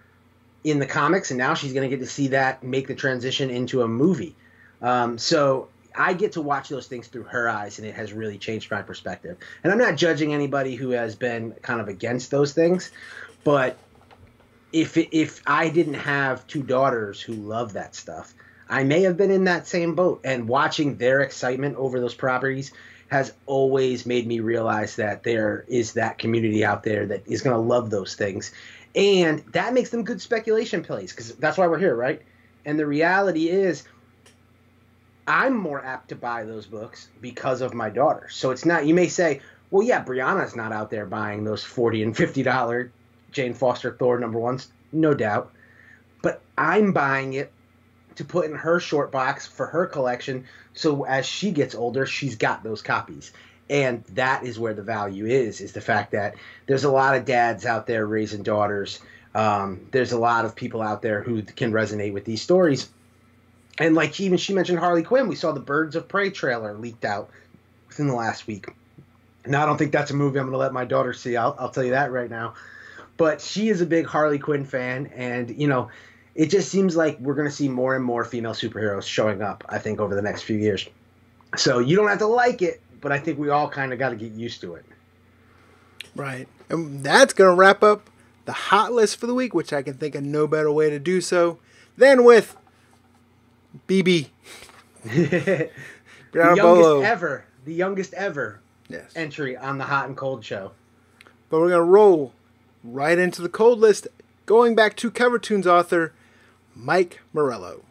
in the comics, and now she's going to get to see that make the transition into a movie. Um, so I get to watch those things through her eyes, and it has really changed my perspective. And I'm not judging anybody who has been kind of against those things, but if if I didn't have two daughters who love that stuff, I may have been in that same boat. And watching their excitement over those properties has always made me realize that there is that community out there that is going to love those things, and that makes them good speculation plays because that's why we're here, right? And the reality is. I'm more apt to buy those books because of my daughter. So it's not, you may say, well, yeah, Brianna's not out there buying those 40 and $50 Jane Foster Thor number ones, no doubt. But I'm buying it to put in her short box for her collection so as she gets older, she's got those copies. And that is where the value is, is the fact that there's a lot of dads out there raising daughters. Um, there's a lot of people out there who can resonate with these stories. And like even she mentioned Harley Quinn, we saw the Birds of Prey trailer leaked out within the last week. Now I don't think that's a movie I'm going to let my daughter see. I'll, I'll tell you that right now but she is a big Harley Quinn fan, and you know, it just seems like we're going to see more and more female superheroes showing up. I think over the next few years. So you don't have to like it, but I think we all kind of got to get used to it. Right, and that's going to wrap up the hot list for the week, which I can think of no better way to do so than with BB. the youngest ever, the youngest ever yes. entry on the hot and cold show. But we're gonna roll right into the cold list, going back to Cover Tunes author Mike Morello.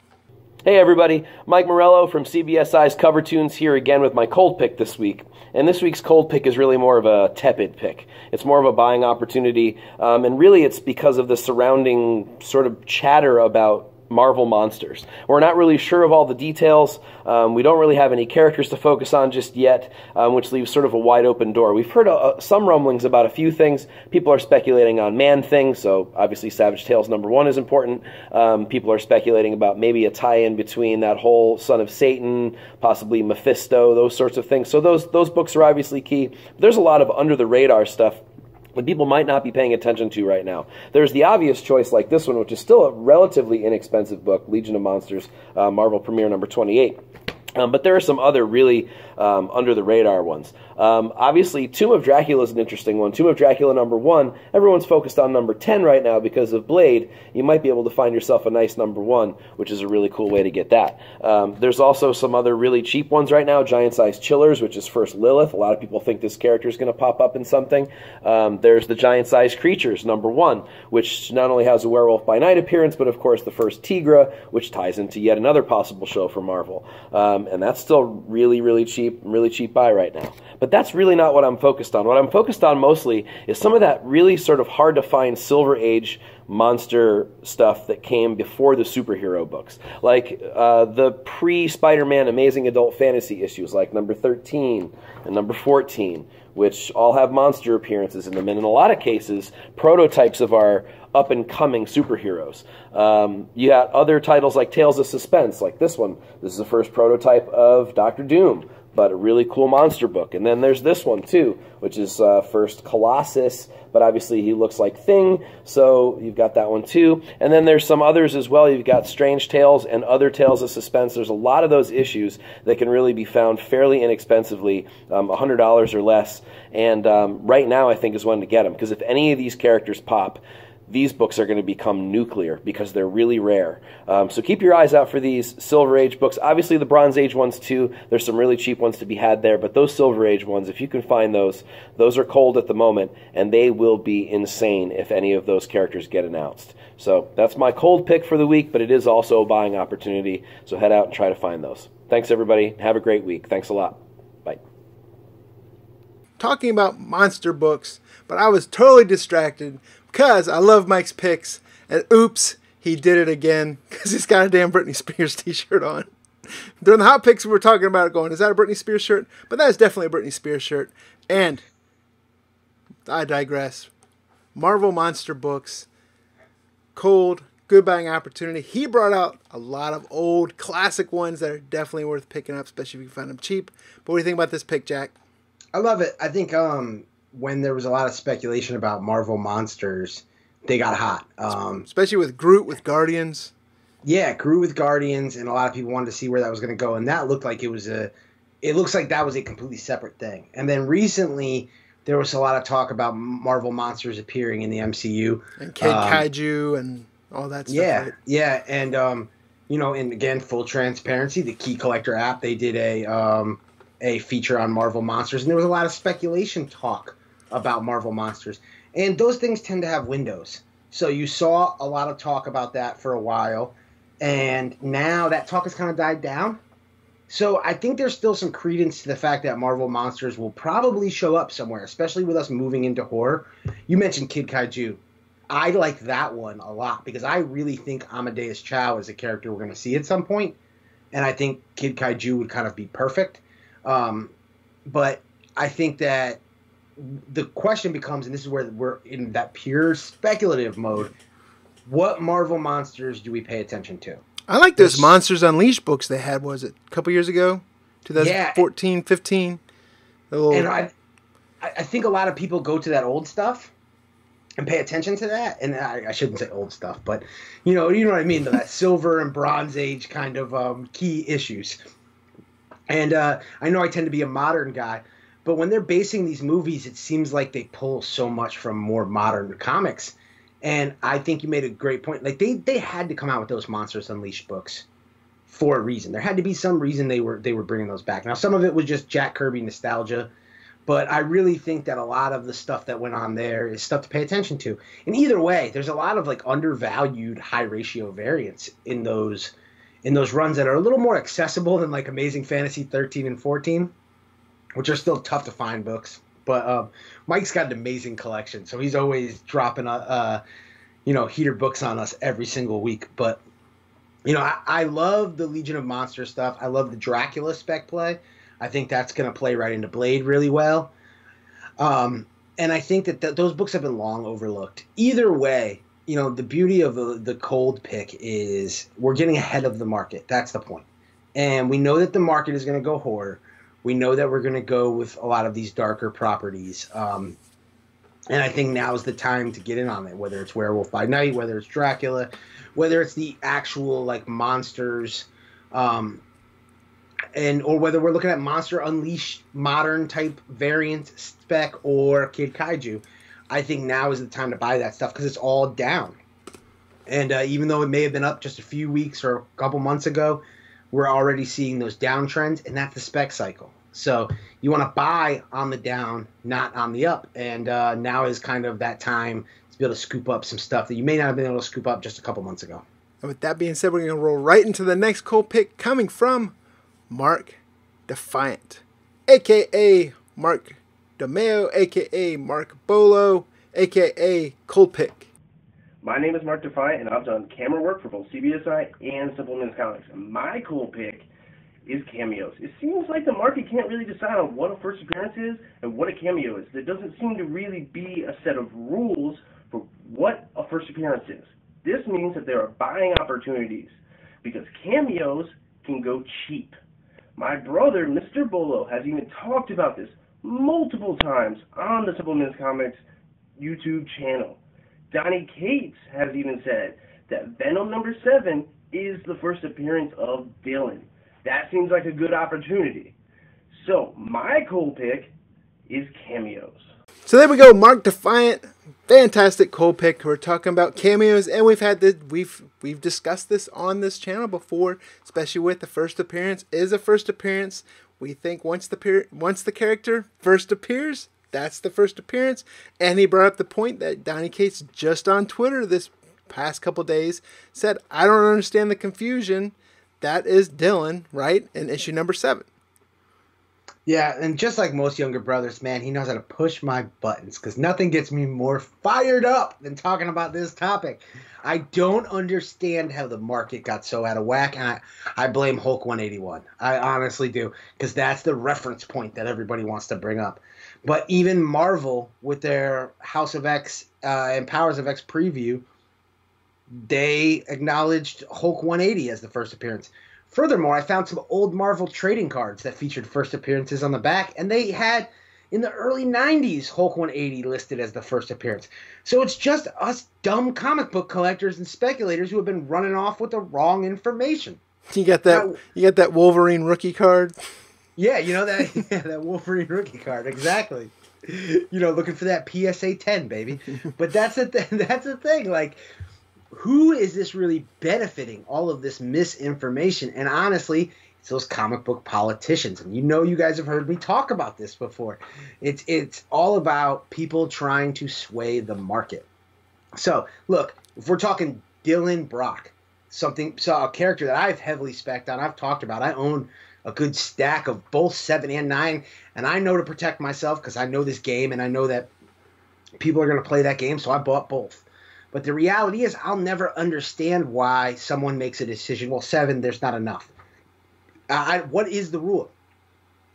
Hey everybody, Mike Morello from CBSI's Cover Tunes here again with my cold pick this week. And this week's cold pick is really more of a tepid pick. It's more of a buying opportunity, um, and really it's because of the surrounding sort of chatter about Marvel monsters. We're not really sure of all the details. Um, we don't really have any characters to focus on just yet, um, which leaves sort of a wide open door. We've heard uh, some rumblings about a few things. People are speculating on man things, so obviously Savage Tales number one is important. Um, people are speculating about maybe a tie-in between that whole Son of Satan, possibly Mephisto, those sorts of things. So those those books are obviously key. There's a lot of under the radar stuff that people might not be paying attention to right now. There's the obvious choice like this one, which is still a relatively inexpensive book, Legion of Monsters, uh, Marvel Premiere number 28. Um, but there are some other really um, under the radar ones. Um, obviously, Tomb of Dracula is an interesting one. Tomb of Dracula number one, everyone's focused on number 10 right now because of Blade. You might be able to find yourself a nice number one, which is a really cool way to get that. Um, there's also some other really cheap ones right now Giant Size Chillers, which is first Lilith. A lot of people think this character is going to pop up in something. Um, there's the Giant Size Creatures, number one, which not only has a Werewolf by Night appearance, but of course the first Tigra, which ties into yet another possible show for Marvel. Um, and that's still really, really cheap, really cheap buy right now. But that's really not what I'm focused on. What I'm focused on mostly is some of that really sort of hard to find Silver Age monster stuff that came before the superhero books, like uh, the pre Spider Man Amazing Adult Fantasy issues, like number 13 and number 14, which all have monster appearances in them, and in a lot of cases, prototypes of our up and coming superheroes. Um, you got other titles like Tales of Suspense, like this one. This is the first prototype of Doctor Doom but a really cool monster book. And then there's this one too, which is uh, first Colossus, but obviously he looks like Thing, so you've got that one too. And then there's some others as well. You've got Strange Tales and other Tales of Suspense. There's a lot of those issues that can really be found fairly inexpensively, um, $100 or less. And um, right now, I think is when to get them because if any of these characters pop, these books are going to become nuclear because they're really rare. Um, so keep your eyes out for these Silver Age books. Obviously, the Bronze Age ones too. There's some really cheap ones to be had there, but those Silver Age ones, if you can find those, those are cold at the moment, and they will be insane if any of those characters get announced. So that's my cold pick for the week, but it is also a buying opportunity. So head out and try to find those. Thanks, everybody. Have a great week. Thanks a lot. Bye. Talking about monster books, but I was totally distracted because I love Mike's picks. And oops, he did it again because he's got a damn Britney Spears t-shirt on. During the hot picks, we were talking about it going, is that a Britney Spears shirt? But that is definitely a Britney Spears shirt. And I digress. Marvel Monster Books, cold, good buying opportunity. He brought out a lot of old classic ones that are definitely worth picking up, especially if you can find them cheap. But what do you think about this pick, Jack? I love it. I think um, when there was a lot of speculation about Marvel monsters, they got hot. Um, Especially with Groot with Guardians. Yeah, Groot with Guardians, and a lot of people wanted to see where that was going to go, and that looked like it was a. It looks like that was a completely separate thing. And then recently, there was a lot of talk about Marvel monsters appearing in the MCU and Kid um, Kaiju and all that stuff. Yeah, right? yeah, and um, you know, and again, full transparency, the Key Collector app, they did a um, a feature on Marvel monsters, and there was a lot of speculation talk about Marvel monsters. And those things tend to have windows. So you saw a lot of talk about that for a while. And now that talk has kind of died down. So I think there's still some credence to the fact that Marvel monsters will probably show up somewhere, especially with us moving into horror. You mentioned Kid Kaiju. I like that one a lot because I really think Amadeus Cho is a character we're going to see at some point, and I think Kid Kaiju would kind of be perfect. Um, but I think that the question becomes, and this is where we're in that pure speculative mode. What Marvel monsters do we pay attention to? I like those Monsters Unleashed books they had. Was it a couple years ago, 2014, yeah. 15? Little... And I, I think a lot of people go to that old stuff and pay attention to that. And I, I shouldn't say old stuff, but you know, you know what I mean. That silver and bronze age kind of um, key issues. And uh, I know I tend to be a modern guy, but when they're basing these movies, it seems like they pull so much from more modern comics. And I think you made a great point. Like they they had to come out with those Monsters Unleashed books for a reason. There had to be some reason they were they were bringing those back. Now some of it was just Jack Kirby nostalgia, but I really think that a lot of the stuff that went on there is stuff to pay attention to. And either way, there's a lot of like undervalued high ratio variants in those in those runs that are a little more accessible than like Amazing Fantasy 13 and 14, which are still tough to find books. But um, Mike's got an amazing collection, so he's always dropping a, uh, you know, heater books on us every single week. But you know, I, I love the Legion of Monsters stuff. I love the Dracula spec play. I think that's going to play right into Blade really well. Um, and I think that th- those books have been long overlooked. Either way, you know, the beauty of the, the cold pick is we're getting ahead of the market. That's the point. And we know that the market is going to go horror. We know that we're going to go with a lot of these darker properties. Um, and I think now is the time to get in on it, whether it's Werewolf by Night, whether it's Dracula, whether it's the actual like monsters, um, and or whether we're looking at Monster Unleashed modern type variant spec or Kid Kaiju. I think now is the time to buy that stuff because it's all down. And uh, even though it may have been up just a few weeks or a couple months ago, we're already seeing those downtrends, and that's the spec cycle. So you want to buy on the down, not on the up. And uh, now is kind of that time to be able to scoop up some stuff that you may not have been able to scoop up just a couple months ago. And with that being said, we're going to roll right into the next cold pick coming from Mark Defiant, aka Mark DeMeo, aka Mark Bolo, aka Cold Pick. My name is Mark Defiant, and I've done camera work for both CBSI and Simpleman's Comics. My cool pick is cameos. It seems like the market can't really decide on what a first appearance is and what a cameo is. There doesn't seem to really be a set of rules for what a first appearance is. This means that there are buying opportunities because cameos can go cheap. My brother, Mr. Bolo, has even talked about this multiple times on the Simpleman's Comics YouTube channel. Donny Cates has even said that Venom number seven is the first appearance of Dylan. That seems like a good opportunity. So my cool pick is cameos. So there we go, Mark Defiant, fantastic cold pick. We're talking about cameos, and we've had this, we've we've discussed this on this channel before, especially with the first appearance is a first appearance. We think once the once the character first appears, that's the first appearance. And he brought up the point that Donny Cates just on Twitter this past couple days said, "I don't understand the confusion." That is Dylan, right? In issue number seven. Yeah, and just like most younger brothers, man, he knows how to push my buttons because nothing gets me more fired up than talking about this topic. I don't understand how the market got so out of whack, and I, I blame Hulk 181. I honestly do because that's the reference point that everybody wants to bring up. But even Marvel, with their House of X uh, and Powers of X preview, they acknowledged Hulk 180 as the first appearance. Furthermore, I found some old Marvel trading cards that featured first appearances on the back, and they had in the early 90s Hulk 180 listed as the first appearance. So it's just us dumb comic book collectors and speculators who have been running off with the wrong information. You got that now, you got that Wolverine rookie card? Yeah, you know that yeah, that Wolverine rookie card exactly. You know, looking for that PSA 10, baby. But that's the th- that's the thing like who is this really benefiting all of this misinformation? And honestly, it's those comic book politicians. And you know you guys have heard me talk about this before. It's it's all about people trying to sway the market. So, look, if we're talking Dylan Brock, something so a character that I've heavily spec on, I've talked about. I own a good stack of both 7 and 9 and I know to protect myself cuz I know this game and I know that people are going to play that game, so I bought both. But the reality is, I'll never understand why someone makes a decision. Well, seven, there's not enough. I, what is the rule?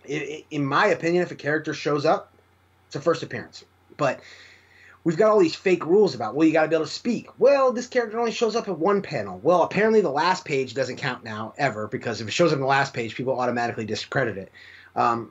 In my opinion, if a character shows up, it's a first appearance. But we've got all these fake rules about, well, you got to be able to speak. Well, this character only shows up at one panel. Well, apparently the last page doesn't count now, ever, because if it shows up in the last page, people automatically discredit it. Um,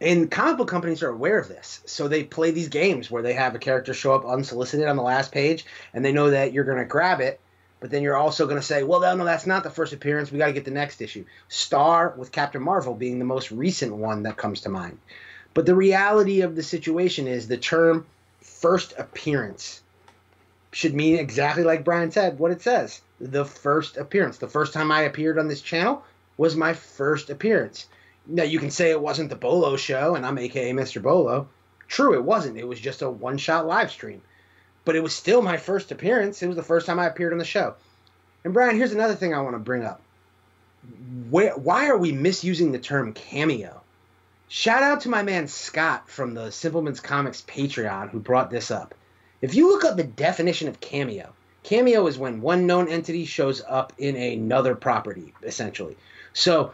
and comic book companies are aware of this, so they play these games where they have a character show up unsolicited on the last page, and they know that you're going to grab it, but then you're also going to say, well, no, that's not the first appearance. We got to get the next issue. Star with Captain Marvel being the most recent one that comes to mind. But the reality of the situation is the term first appearance should mean exactly like Brian said, what it says. The first appearance. The first time I appeared on this channel was my first appearance. Now you can say it wasn't the Bolo show, and I'm AKA Mr. Bolo. True, it wasn't. It was just a one-shot live stream, but it was still my first appearance. It was the first time I appeared on the show. And Brian, here's another thing I want to bring up. where why are we misusing the term cameo? Shout out to my man Scott from the Simpleman's Comics Patreon who brought this up. If you look up the definition of cameo, cameo is when one known entity shows up in another property, essentially. So,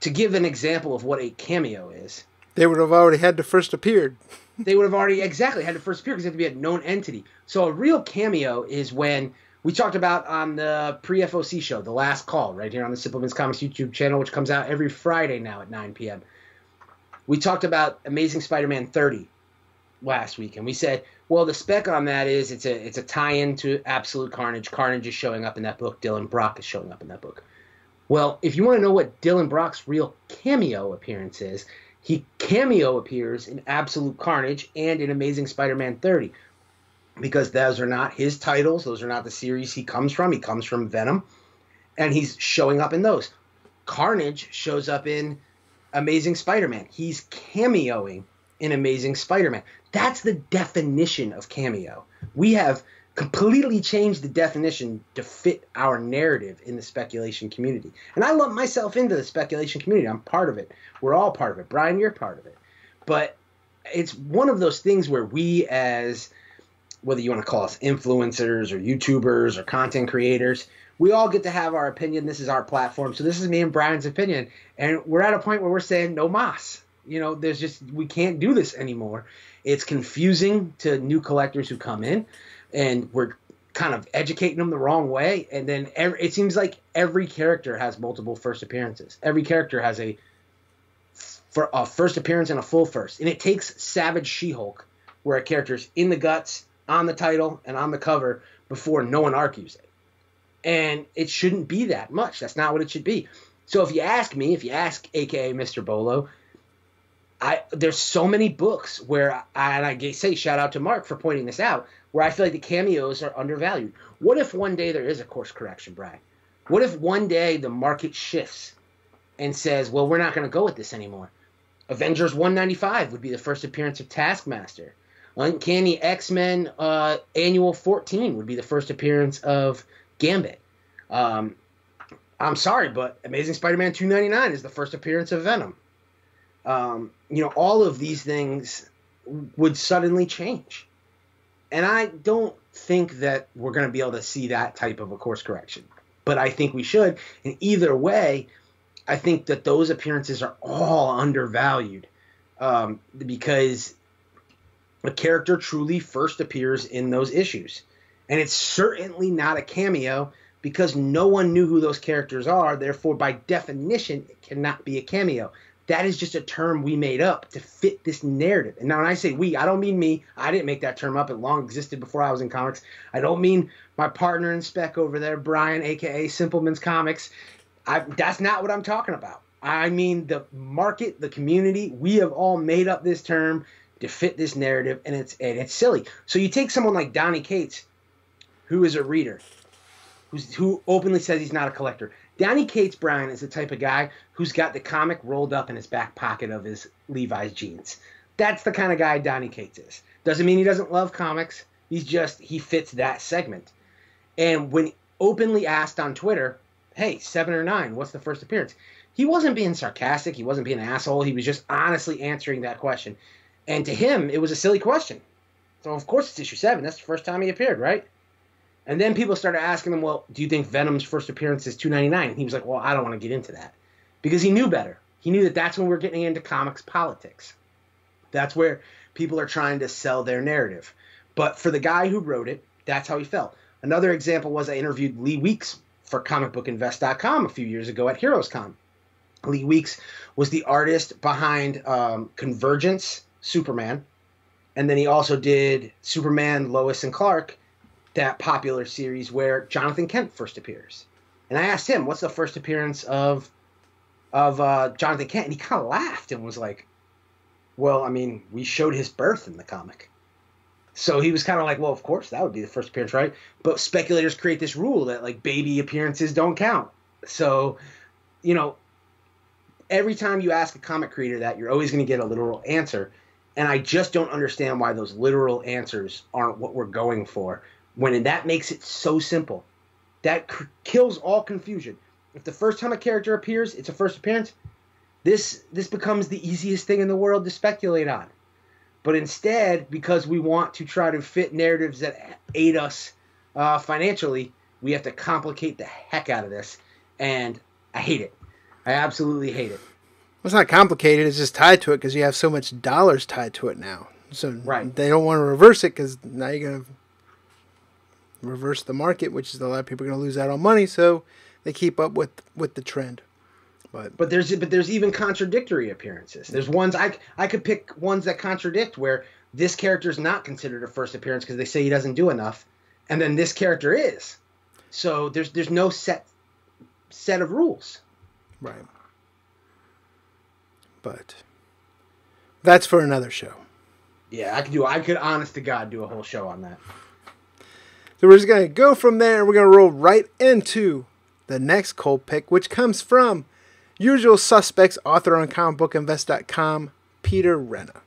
to give an example of what a cameo is, They would have already had to first appeared. they would have already exactly had to first appear because they have to be a known entity. So a real cameo is when we talked about on the pre FOC show, the last call, right here on the Simpleman's Comics YouTube channel, which comes out every Friday now at 9 p.m. We talked about Amazing Spider-Man 30 last week, and we said, well, the spec on that is it's a it's a tie-in to Absolute Carnage. Carnage is showing up in that book. Dylan Brock is showing up in that book. Well, if you want to know what Dylan Brock's real cameo appearance is, he cameo appears in Absolute Carnage and in Amazing Spider-Man 30 because those are not his titles. Those are not the series he comes from. He comes from Venom, and he's showing up in those. Carnage shows up in Amazing Spider-Man. He's cameoing in Amazing Spider-Man. That's the definition of cameo. We have completely changed the definition to fit our narrative in the speculation community. And I lump myself into the speculation community. I'm part of it. We're all part of it. Brian, you're part of it. But it's one of those things where we as whether you want to call us influencers or YouTubers or content creators, we all get to have our opinion. This is our platform. So this is me and Brian's opinion. And we're at a point where we're saying no mas. You know, there's just we can't do this anymore. It's confusing to new collectors who come in and we're kind of educating them the wrong way and then every, it seems like every character has multiple first appearances. Every character has a for a first appearance and a full first. And it takes Savage She-Hulk where a character's in the guts, on the title, and on the cover before no one argues it. And it shouldn't be that much. That's not what it should be. So if you ask me, if you ask AKA Mr. Bolo, I there's so many books where I, and I say shout out to Mark for pointing this out, where I feel like the cameos are undervalued. What if one day there is a course correction, Brian? What if one day the market shifts and says, well, we're not going to go with this anymore? Avengers 195 would be the first appearance of Taskmaster. Uncanny X Men uh, Annual 14 would be the first appearance of Gambit. Um, I'm sorry, but Amazing Spider Man 299 is the first appearance of Venom. Um, you know, all of these things would suddenly change. And I don't think that we're going to be able to see that type of a course correction. But I think we should. And either way, I think that those appearances are all undervalued um, because a character truly first appears in those issues. And it's certainly not a cameo because no one knew who those characters are. Therefore, by definition, it cannot be a cameo. That is just a term we made up to fit this narrative. And now, when I say we, I don't mean me. I didn't make that term up. It long existed before I was in comics. I don't mean my partner in spec over there, Brian, aka Simpleman's Comics. I, that's not what I'm talking about. I mean the market, the community. We have all made up this term to fit this narrative, and it's and it's silly. So you take someone like Donny Cates, who is a reader, who's who openly says he's not a collector. Donny Cates Brown is the type of guy who's got the comic rolled up in his back pocket of his Levi's jeans. That's the kind of guy Donny Cates is. Doesn't mean he doesn't love comics. He's just he fits that segment. And when openly asked on Twitter, "Hey, seven or nine, what's the first appearance?" He wasn't being sarcastic. He wasn't being an asshole. He was just honestly answering that question. And to him, it was a silly question. So of course it's issue seven. That's the first time he appeared, right? And then people started asking him, "Well, do you think Venom's first appearance is 299?" And he was like, "Well, I don't want to get into that," because he knew better. He knew that that's when we're getting into comics politics. That's where people are trying to sell their narrative. But for the guy who wrote it, that's how he felt. Another example was I interviewed Lee Weeks for comicbookinvest.com a few years ago at HeroesCon. Lee Weeks was the artist behind um, Convergence, Superman, and then he also did Superman, Lois and Clark, that popular series where Jonathan Kent first appears. And I asked him, "What's the first appearance of of uh, Jonathan Kent?" And he kind of laughed and was like, "Well, I mean, we showed his birth in the comic." So he was kind of like, "Well, of course, that would be the first appearance, right?" But speculators create this rule that like baby appearances don't count. So, you know, every time you ask a comic creator that, you're always going to get a literal answer. And I just don't understand why those literal answers aren't what we're going for when that makes it so simple. That c- kills all confusion. if the first time a character appears, it's a first appearance, this this becomes the easiest thing in the world to speculate on. But instead, because we want to try to fit narratives that aid us uh, financially, we have to complicate the heck out of this, and I hate it. I absolutely hate it. Well, it's not complicated. It's just tied to it because you have so much dollars tied to it now. So Right. they don't want to reverse it because now you're gonna reverse the market, which is a lot of people are gonna lose out on money. So they keep up with with the trend. But But there's but there's even contradictory appearances. There's ones I I could pick ones that contradict where this character is not considered a first appearance because they say he doesn't do enough, and then this character is. So there's there's no set set of rules. right. But that's for another show. Yeah, I could do. I could, honest to God, do a whole show on that. So we're just gonna go from there. We're gonna roll right into the next cold pick, which comes from usual suspects author on comicbookinvest.com, Peter Renna.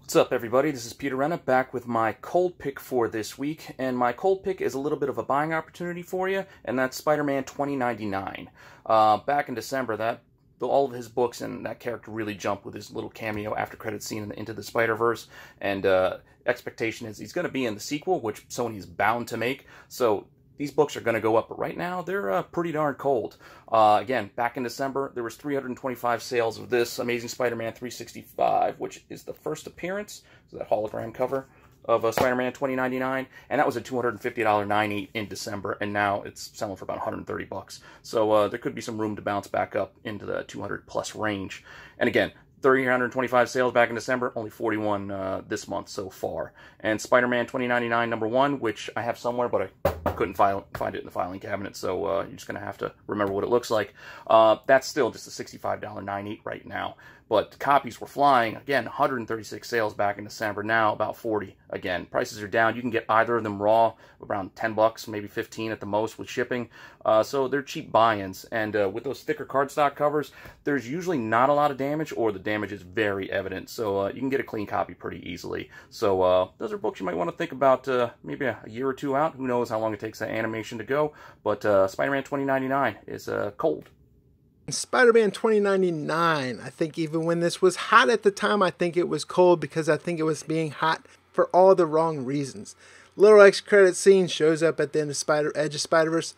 What's up, everybody? This is Peter Renna back with my cold pick for this week, and my cold pick is a little bit of a buying opportunity for you, and that's Spider-Man 2099. Uh, back in December, that all of his books and that character really jumped with his little cameo after credit scene into the Spider Verse, and uh, expectation is he's going to be in the sequel, which Sony's bound to make. So these books are going to go up, but right now they're uh, pretty darn cold. Uh, again, back in December, there was 325 sales of this Amazing Spider-Man 365, which is the first appearance, so that hologram cover of uh, Spider-Man 2099, and that was a $250 9 in December, and now it's selling for about 130 bucks. So uh, there could be some room to bounce back up into the 200 plus range. And again, 325 sales back in December, only 41 uh, this month so far. And Spider-Man 2099 number one, which I have somewhere, but I couldn't file, find it in the filing cabinet, so uh, you're just going to have to remember what it looks like. Uh, that's still just a $65 9.8 right now. But copies were flying. Again, 136 sales back in December. Now about 40 again. Prices are down. You can get either of them raw, around 10 bucks, maybe 15 at the most with shipping. Uh, so they're cheap buy-ins. And uh, with those thicker cardstock covers, there's usually not a lot of damage, or the damage is very evident. So uh, you can get a clean copy pretty easily. So uh, those are books you might want to think about uh, maybe a year or two out. Who knows how long it takes that animation to go. But uh, Spider-Man 2099 is cold. Spider Man 2099. I think even when this was hot at the time, I think it was cold because I think it was being hot for all the wrong reasons. Little X credit scene shows up at the end of Spider Edge of Spider Verse.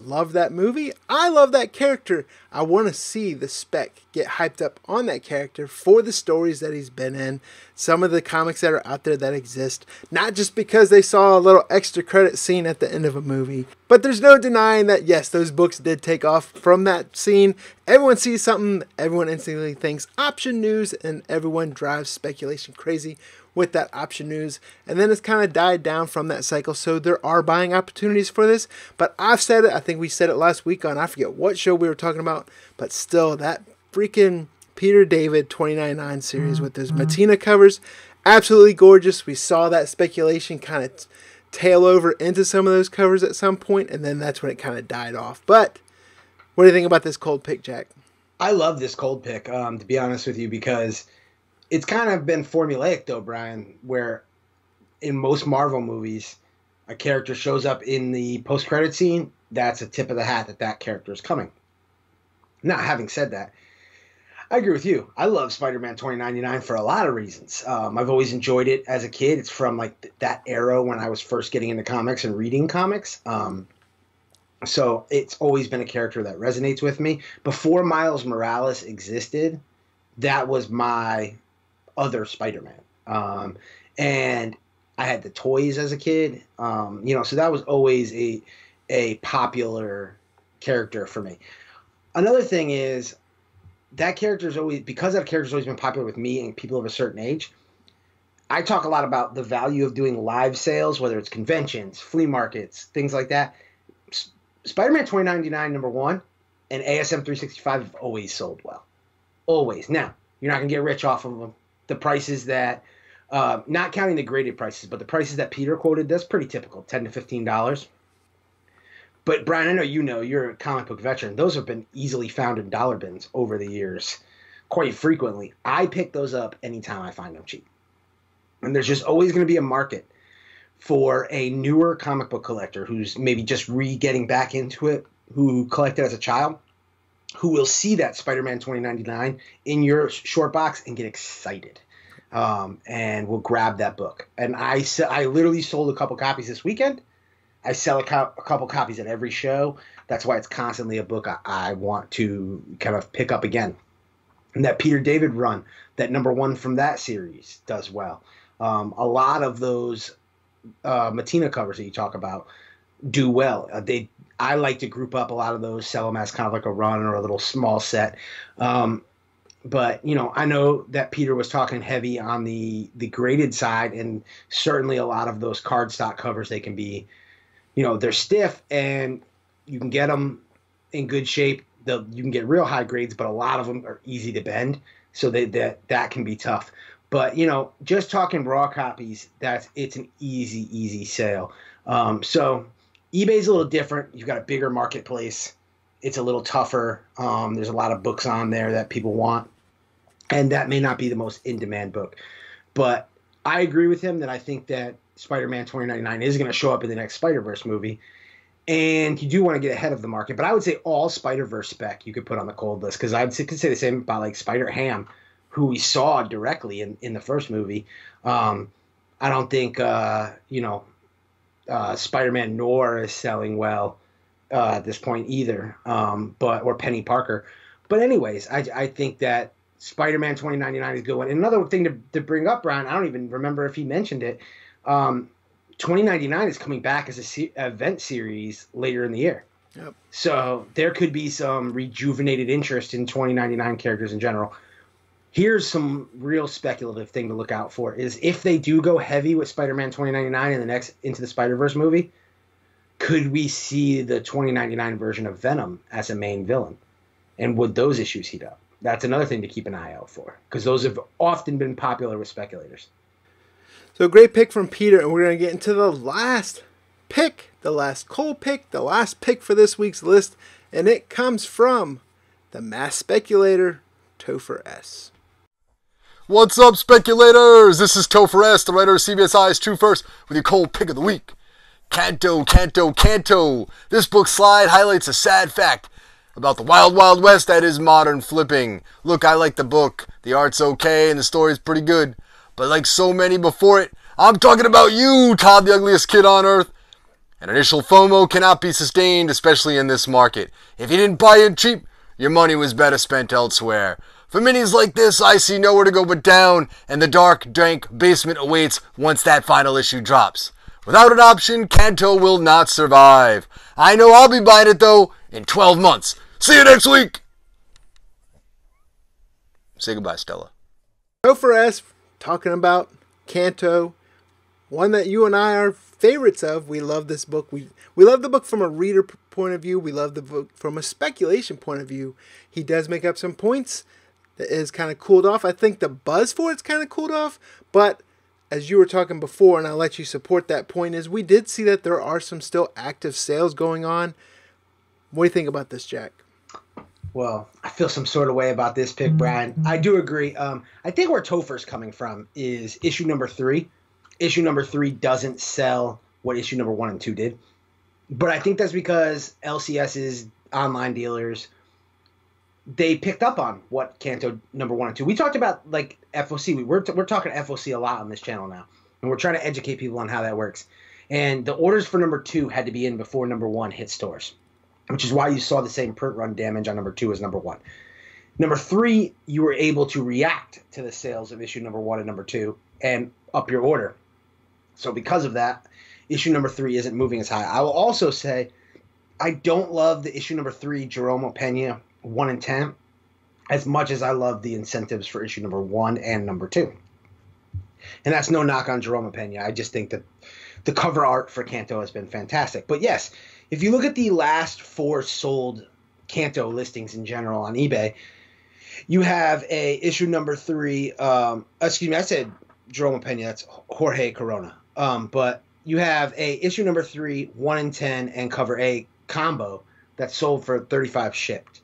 Love that movie. I love that character. I want to see the spec get hyped up on that character for the stories that he's been in, some of the comics that are out there that exist, not just because they saw a little extra credit scene at the end of a movie. But there's no denying that, yes, those books did take off from that scene. Everyone sees something, everyone instantly thinks option news, and everyone drives speculation crazy with that option news. And then it's kind of died down from that cycle. So there are buying opportunities for this. But I've said it, I think we said it last week on, I forget what show we were talking about, but still, that freaking Peter David 299 series with those Mattina covers, absolutely gorgeous. We saw that speculation kind of tail over into some of those covers at some point, and then that's when it kind of died off. But what do you think about this cold pick, Jack? I love this cold pick, um, to be honest with you, because it's kind of been formulaic, though, Brian, where in most Marvel movies, a character shows up in the post credit scene. That's a tip of the hat that that character is coming. Now, having said that, I agree with you. I love Spider-Man 2099 for a lot of reasons. Um, I've always enjoyed it as a kid. It's from like th- that era when I was first getting into comics and reading comics. Um, so it's always been a character that resonates with me. Before Miles Morales existed, that was my other Spider-Man. Um, and I had the toys as a kid. Um, you know, so that was always a a popular character for me. Another thing is that character's always because that character's always been popular with me and people of a certain age. I talk a lot about the value of doing live sales, whether it's conventions, flea markets, things like that. Spider-Man 2099 number 1 and ASM 365 have always sold well. Always. Now, you're not going to get rich off of them. The prices that uh, not counting the graded prices, but the prices that Peter quoted, that's pretty typical, 10 to 15 dollars. But Brian, I know you know you're a comic book veteran. Those have been easily found in dollar bins over the years, quite frequently. I pick those up anytime I find them cheap. And there's just always going to be a market for a newer comic book collector who's maybe just re getting back into it who collected as a child who will see that Spider-Man 2099 in your short box and get excited. Um, and will grab that book. And I I literally sold a couple copies this weekend. I sell a, co- a couple copies at every show. That's why it's constantly a book I, I want to kind of pick up again. And that Peter David run, that number one from that series, does well. Um, a lot of those uh, Mattina covers that you talk about do well. Uh, they I like to group up a lot of those, sell them as kind of like a run or a little small set. Um, but you know, I know that Peter was talking heavy on the the graded side, and certainly a lot of those cardstock covers they can be, you know, they're stiff and you can get them in good shape. The you can get real high grades, but a lot of them are easy to bend, so they, that that can be tough. But you know, just talking raw copies, that's it's an easy easy sale. Um, so eBay's a little different. You've got a bigger marketplace. It's a little tougher. Um, there's a lot of books on there that people want, and that may not be the most in-demand book. But I agree with him that I think that Spider-Man 2099 is going to show up in the next Spider-Verse movie, and you do want to get ahead of the market. But I would say all Spider-Verse spec you could put on the cold list because I would say, could say the same about like Spider-Ham, who we saw directly in, in the first movie. Um, I don't think uh, you know uh, Spider-Man Noir is selling well uh, at this point either, um, but or Penny Parker. But anyways, I, I think that Spider-Man 2099 is a good one. And another thing to, to bring up, Brian, I don't even remember if he mentioned it. Um, 2099 is coming back as a se- event series later in the year. Yep. So there could be some rejuvenated interest in 2099 characters in general here's some real speculative thing to look out for is if they do go heavy with Spider-Man 2099 in the next Into the Spider-Verse movie, could we see the 2099 version of Venom as a main villain? And would those issues heat up? That's another thing to keep an eye out for because those have often been popular with speculators. So great pick from Peter, and we're going to get into the last pick, the last Cole pick, the last pick for this week's list, and it comes from the mass speculator, Topher S. What's up, speculators? This is Topher S, the writer of CBSI's True First, with your cold pick of the week. Canto, Canto, Canto. This book slide highlights a sad fact about the wild, wild west that is modern flipping. Look, I like the book. The art's okay and the story's pretty good. But like so many before it, I'm talking about you, Todd, the ugliest kid on earth. An initial FOMO cannot be sustained, especially in this market. If you didn't buy it cheap, your money was better spent elsewhere. For minis like this, I see nowhere to go but down, and the dark, dank basement awaits once that final issue drops. Without an option, Canto will not survive. I know I'll be buying it though in 12 months. See you next week! Say goodbye, Stella. Topher S talking about Canto, one that you and I are favorites of. We love this book. We we love the book from a reader point of view. We love the book from a speculation point of view. He does make up some points that is kind of cooled off. I think the buzz for it's kind of cooled off, but as you were talking before, and I'll let you support that point, is we did see that there are some still active sales going on. What do you think about this, Jack? Well, I feel some sort of way about this pick, Brian. I do agree. Um, I think where Topher's coming from is issue number three. Issue number three doesn't sell what issue number one and two did. But I think that's because LCS's online dealers they picked up on what Canto number one and two. We talked about like FOC. We, we're, t- we're talking FOC a lot on this channel now, and we're trying to educate people on how that works. And the orders for number two had to be in before number one hit stores, which is why you saw the same print run damage on number two as number one. Number three, you were able to react to the sales of issue number one and number two and up your order. So because of that, issue number three isn't moving as high. I will also say I don't love the issue number three Jerome Pena one and ten as much as I love the incentives for issue number one and number two. And that's no knock on Jerome Pena. I just think that the cover art for Canto has been fantastic. But yes, if you look at the last four sold Canto listings in general on eBay, you have a issue number three. Um, excuse me, I said Jerome Pena. That's Jorge Corona. Um, but you have a issue number three, one in ten, and cover A combo that sold for thirty five shipped.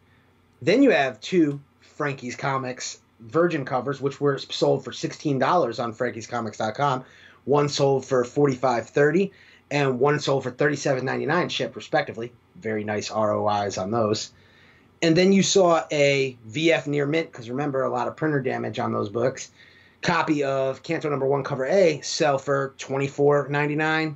Then you have two Frankie's Comics Virgin covers, which were sold for $16 on frankiescomics.com. One sold for $45.30, and one sold for $37.99 shipped respectively. Very nice ROIs on those. And then you saw a VF near mint, because remember, a lot of printer damage on those books. Copy of Canto number one, cover A, sell for $24.99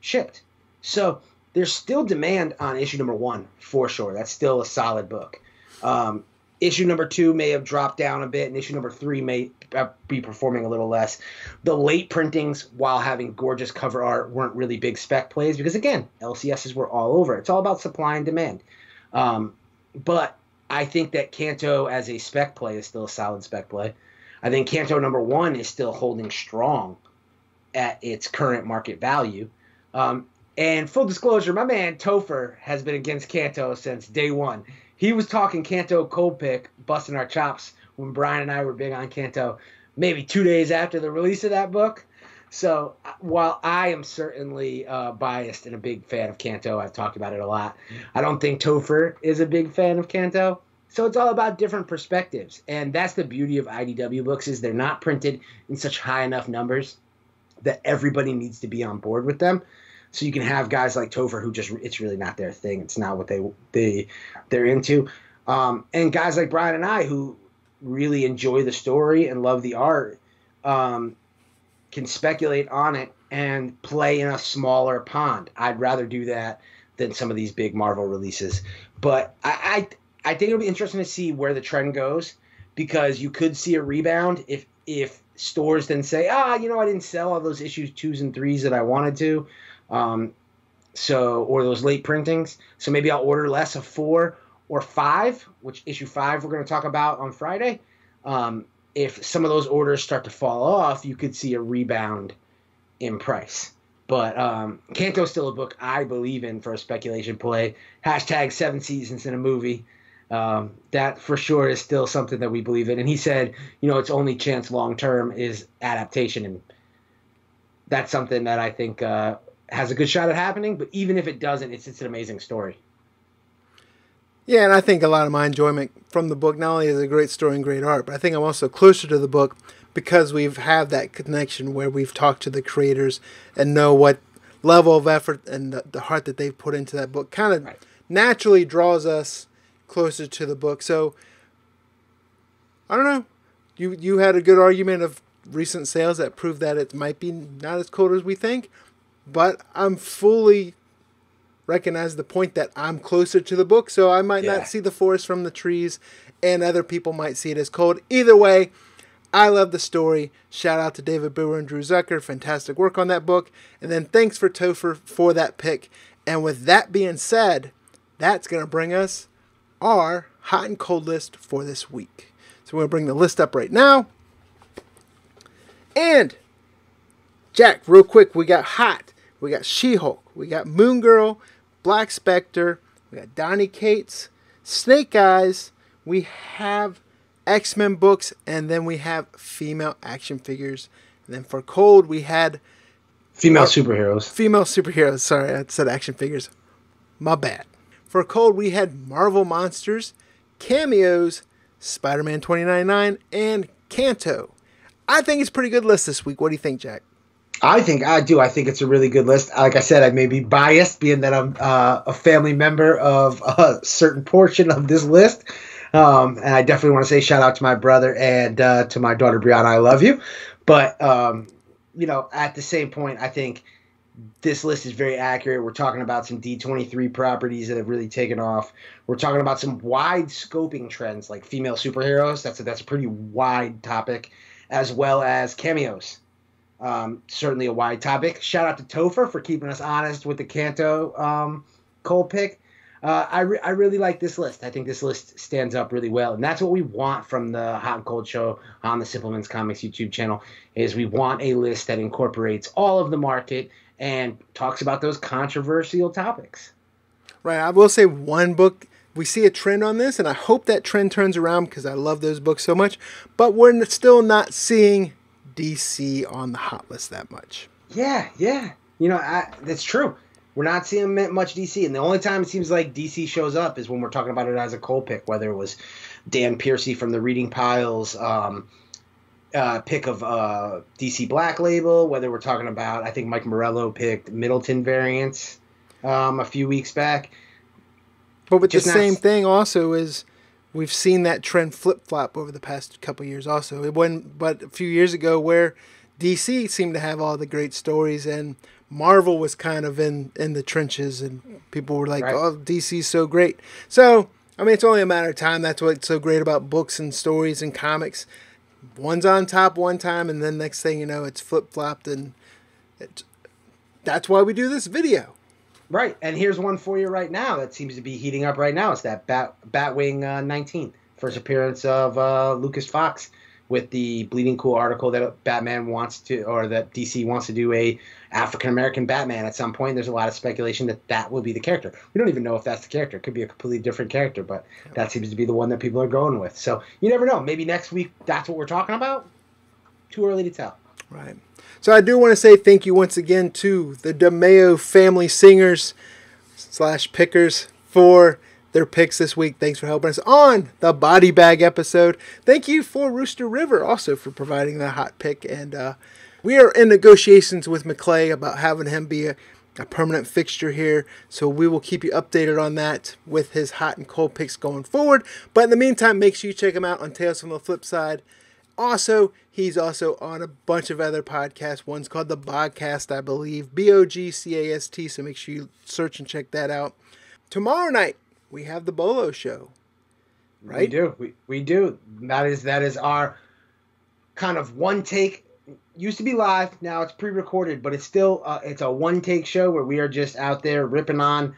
shipped. So there's still demand on issue number one for sure. That's still a solid book. Um, issue number two may have dropped down a bit, and issue number three may be performing a little less. The late printings, while having gorgeous cover art, weren't really big spec plays because, again, LCSs were all over. It's all about supply and demand. Um, but I think that Canto as a spec play is still a solid spec play. I think Canto number one is still holding strong at its current market value. Um, and full disclosure, my man Topher has been against Canto since day one. He was talking Canto cold pick, busting our chops when Brian and I were big on Canto, maybe two days after the release of that book. So uh, while I am certainly uh, biased and a big fan of Canto, I've talked about it a lot. I don't think Topher is a big fan of Canto. So it's all about different perspectives, and that's the beauty of IDW books is they're not printed in such high enough numbers that everybody needs to be on board with them. So you can have guys like Topher who just it's really not their thing. It's not what they they they're into, um, and guys like Brian and I who really enjoy the story and love the art um, can speculate on it and play in a smaller pond. I'd rather do that than some of these big Marvel releases. But I, I, I think it'll be interesting to see where the trend goes because you could see a rebound if if stores then say, ah, you know, I didn't sell all those issues twos and threes that I wanted to. Um, so or those late printings. So maybe I'll order less of four or five, which issue five we're going to talk about on Friday. Um, if some of those orders start to fall off, you could see a rebound in price. But um, still a book I believe in for a speculation play. Hashtag seven seasons in a movie. Um, that for sure is still something that we believe in. And he said, you know, its only chance long term is adaptation, and that's something that I think uh, has a good shot at happening. But even if it doesn't, it's it's an amazing story. Yeah, and I think a lot of my enjoyment from the book not only is a great story and great art, but I think I'm also closer to the book because we've had that connection where we've talked to the creators and know what level of effort and the, the heart that they've put into that book kind of right. naturally draws us closer to the book. So I don't know. You you had a good argument of recent sales that prove that it might be not as cold as we think, but I'm fully recognize the point that I'm closer to the book, so I might yeah. not see the forest from the trees, and other people might see it as cold. Either way, I love the story. Shout out to David Booher and Drew Zucker. Fantastic work on that book. And then thanks for Topher for that pick. And with that being said, that's going to bring us our hot and cold list for this week. So we're going to bring the list up right now. And, Jack, real quick, we got hot. We got She Hulk. We got Moon Girl. Black Spectre, we got Donny Cates, Snake Eyes, we have X Men books, and then we have female action figures. And then for Cold, we had female superheroes. Female superheroes. Sorry, I said action figures. My bad. For Cold, we had Marvel Monsters, cameos, Spider Man 2099, and Canto. I think it's a pretty good list this week. What do you think, Jack? I think I do. I think it's a really good list. Like I said, I may be biased, being that I'm uh, a family member of a certain portion of this list. Um, and I definitely want to say shout out to my brother and uh, to my daughter Brianna. I love you. But um, you know, at the same point, I think this list is very accurate. We're talking about some D23 properties that have really taken off. We're talking about some wide scoping trends like female superheroes. That's a, that's a pretty wide topic, as well as cameos. Um, certainly a wide topic. Shout out to Topher for keeping us honest with the Canto um, cold pick. Uh, I, re- I really like this list. I think this list stands up really well, and that's what we want from the Hot and Cold Show on the Simpleman's Comics YouTube channel. Is we want a list that incorporates all of the market and talks about those controversial topics. Right. I will say one book we see a trend on this, and I hope that trend turns around because I love those books so much. But we're still not seeing DC on the hot list that much. Yeah, yeah. You know, I, that's true. We're not seeing much DC, and the only time it seems like DC shows up is when we're talking about it as a cold pick, whether it was Dan Piercy from the Reading Piles, um, uh, pick of uh, DC Black Label, whether we're talking about, I think Mike Morello picked Middleton variants um, a few weeks back. But with Just the same thing, also is we've seen that trend flip flop over the past couple years. Also, it wasn't but a few years ago where DC seemed to have all the great stories and Marvel was kind of in in the trenches, and people were like, Right. "Oh, DC's so great." So, I mean, it's only a matter of time. That's what's so great about books and stories and comics. One's on top one time, and then next thing you know, it's flip flopped, and it, that's why we do this video. Right, and here's one for you right now that seems to be heating up right now. It's that Bat Batwing uh, 19, first appearance of uh, Lucas Fox with the Bleeding Cool article that Batman wants to, or that DC wants to do a African American Batman at some point. There's a lot of speculation that that will be the character. We don't even know if that's the character. It could be a completely different character, but that seems to be the one that people are going with. So you never know. Maybe next week that's what we're talking about. Too early to tell. Right. So I do want to say thank you once again to the DeMeo family singers slash pickers for their picks this week. Thanks for helping us on the body bag episode. Thank you for Rooster River also for providing the hot pick. And uh, we are in negotiations with McClay about having him be a, a permanent fixture here. So we will keep you updated on that with his hot and cold picks going forward. But in the meantime, make sure you check him out on Tales from the Flip Side. Also, he's also on a bunch of other podcasts. One's called The Bogcast, I believe. B O G C A S T. So make sure you search and check that out. Tomorrow night, we have The Bolo Show. Right? We do. We, we do. That is that is our kind of one take. Used to be live, now it's pre-recorded, but it's still uh, it's a one take show where we are just out there ripping on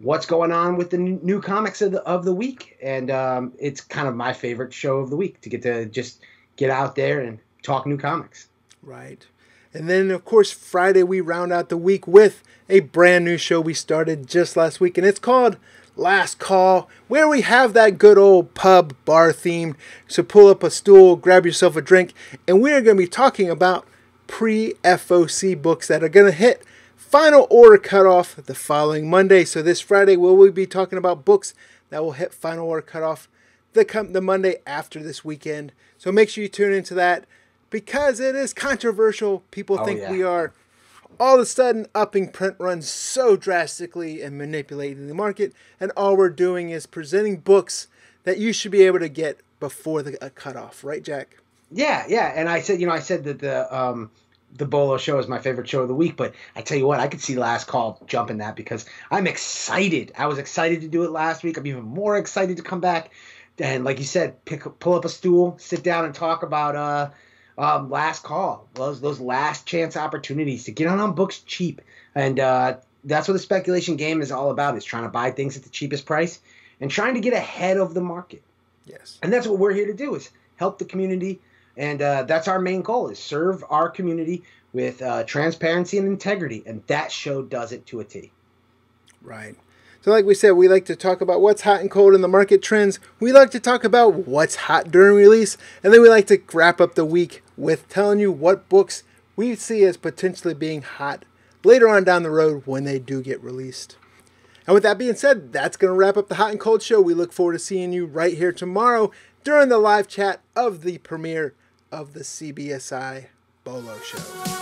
what's going on with the new comics of the of the week, and um, it's kind of my favorite show of the week to get to just get out there and talk new comics. Right. And then, of course, Friday we round out the week with a brand new show we started just last week, and it's called Last Call, where we have that good old pub bar theme. So pull up a stool, grab yourself a drink, and we are going to be talking about pre FOC books that are going to hit final order cutoff the following Monday. So this Friday, we'll we be talking about books that will hit final order cutoff the come the Monday after this weekend. So make sure you tune into that because it is controversial. People Oh, think yeah. we are all of a sudden upping print runs so drastically and manipulating the market, and all we're doing is presenting books that you should be able to get before the uh, cutoff, right, Jack? Yeah, yeah. And I said, you know, I said that the um the Bolo show is my favorite show of the week, but I tell you what, I could see Last Call jumping that because I'm excited. I was excited to do it last week. I'm even more excited to come back. And like you said, pick pull up a stool, sit down and talk about uh um, last call, those those last chance opportunities to get on on books cheap, and uh, that's what the speculation game is all about: is trying to buy things at the cheapest price and trying to get ahead of the market. Yes. And that's what we're here to do: is help the community, and uh, that's our main goal: is serve our community with uh, transparency and integrity, and that show does it to a T. Right. So, like we said, we like to talk about what's hot and cold in the market trends. We like to talk about what's hot during release. And then we like to wrap up the week with telling you what books we see as potentially being hot later on down the road when they do get released. And with that being said, that's going to wrap up the Hot and Cold Show. We look forward to seeing you right here tomorrow during the live chat of the premiere of the CBSI Bolo Show.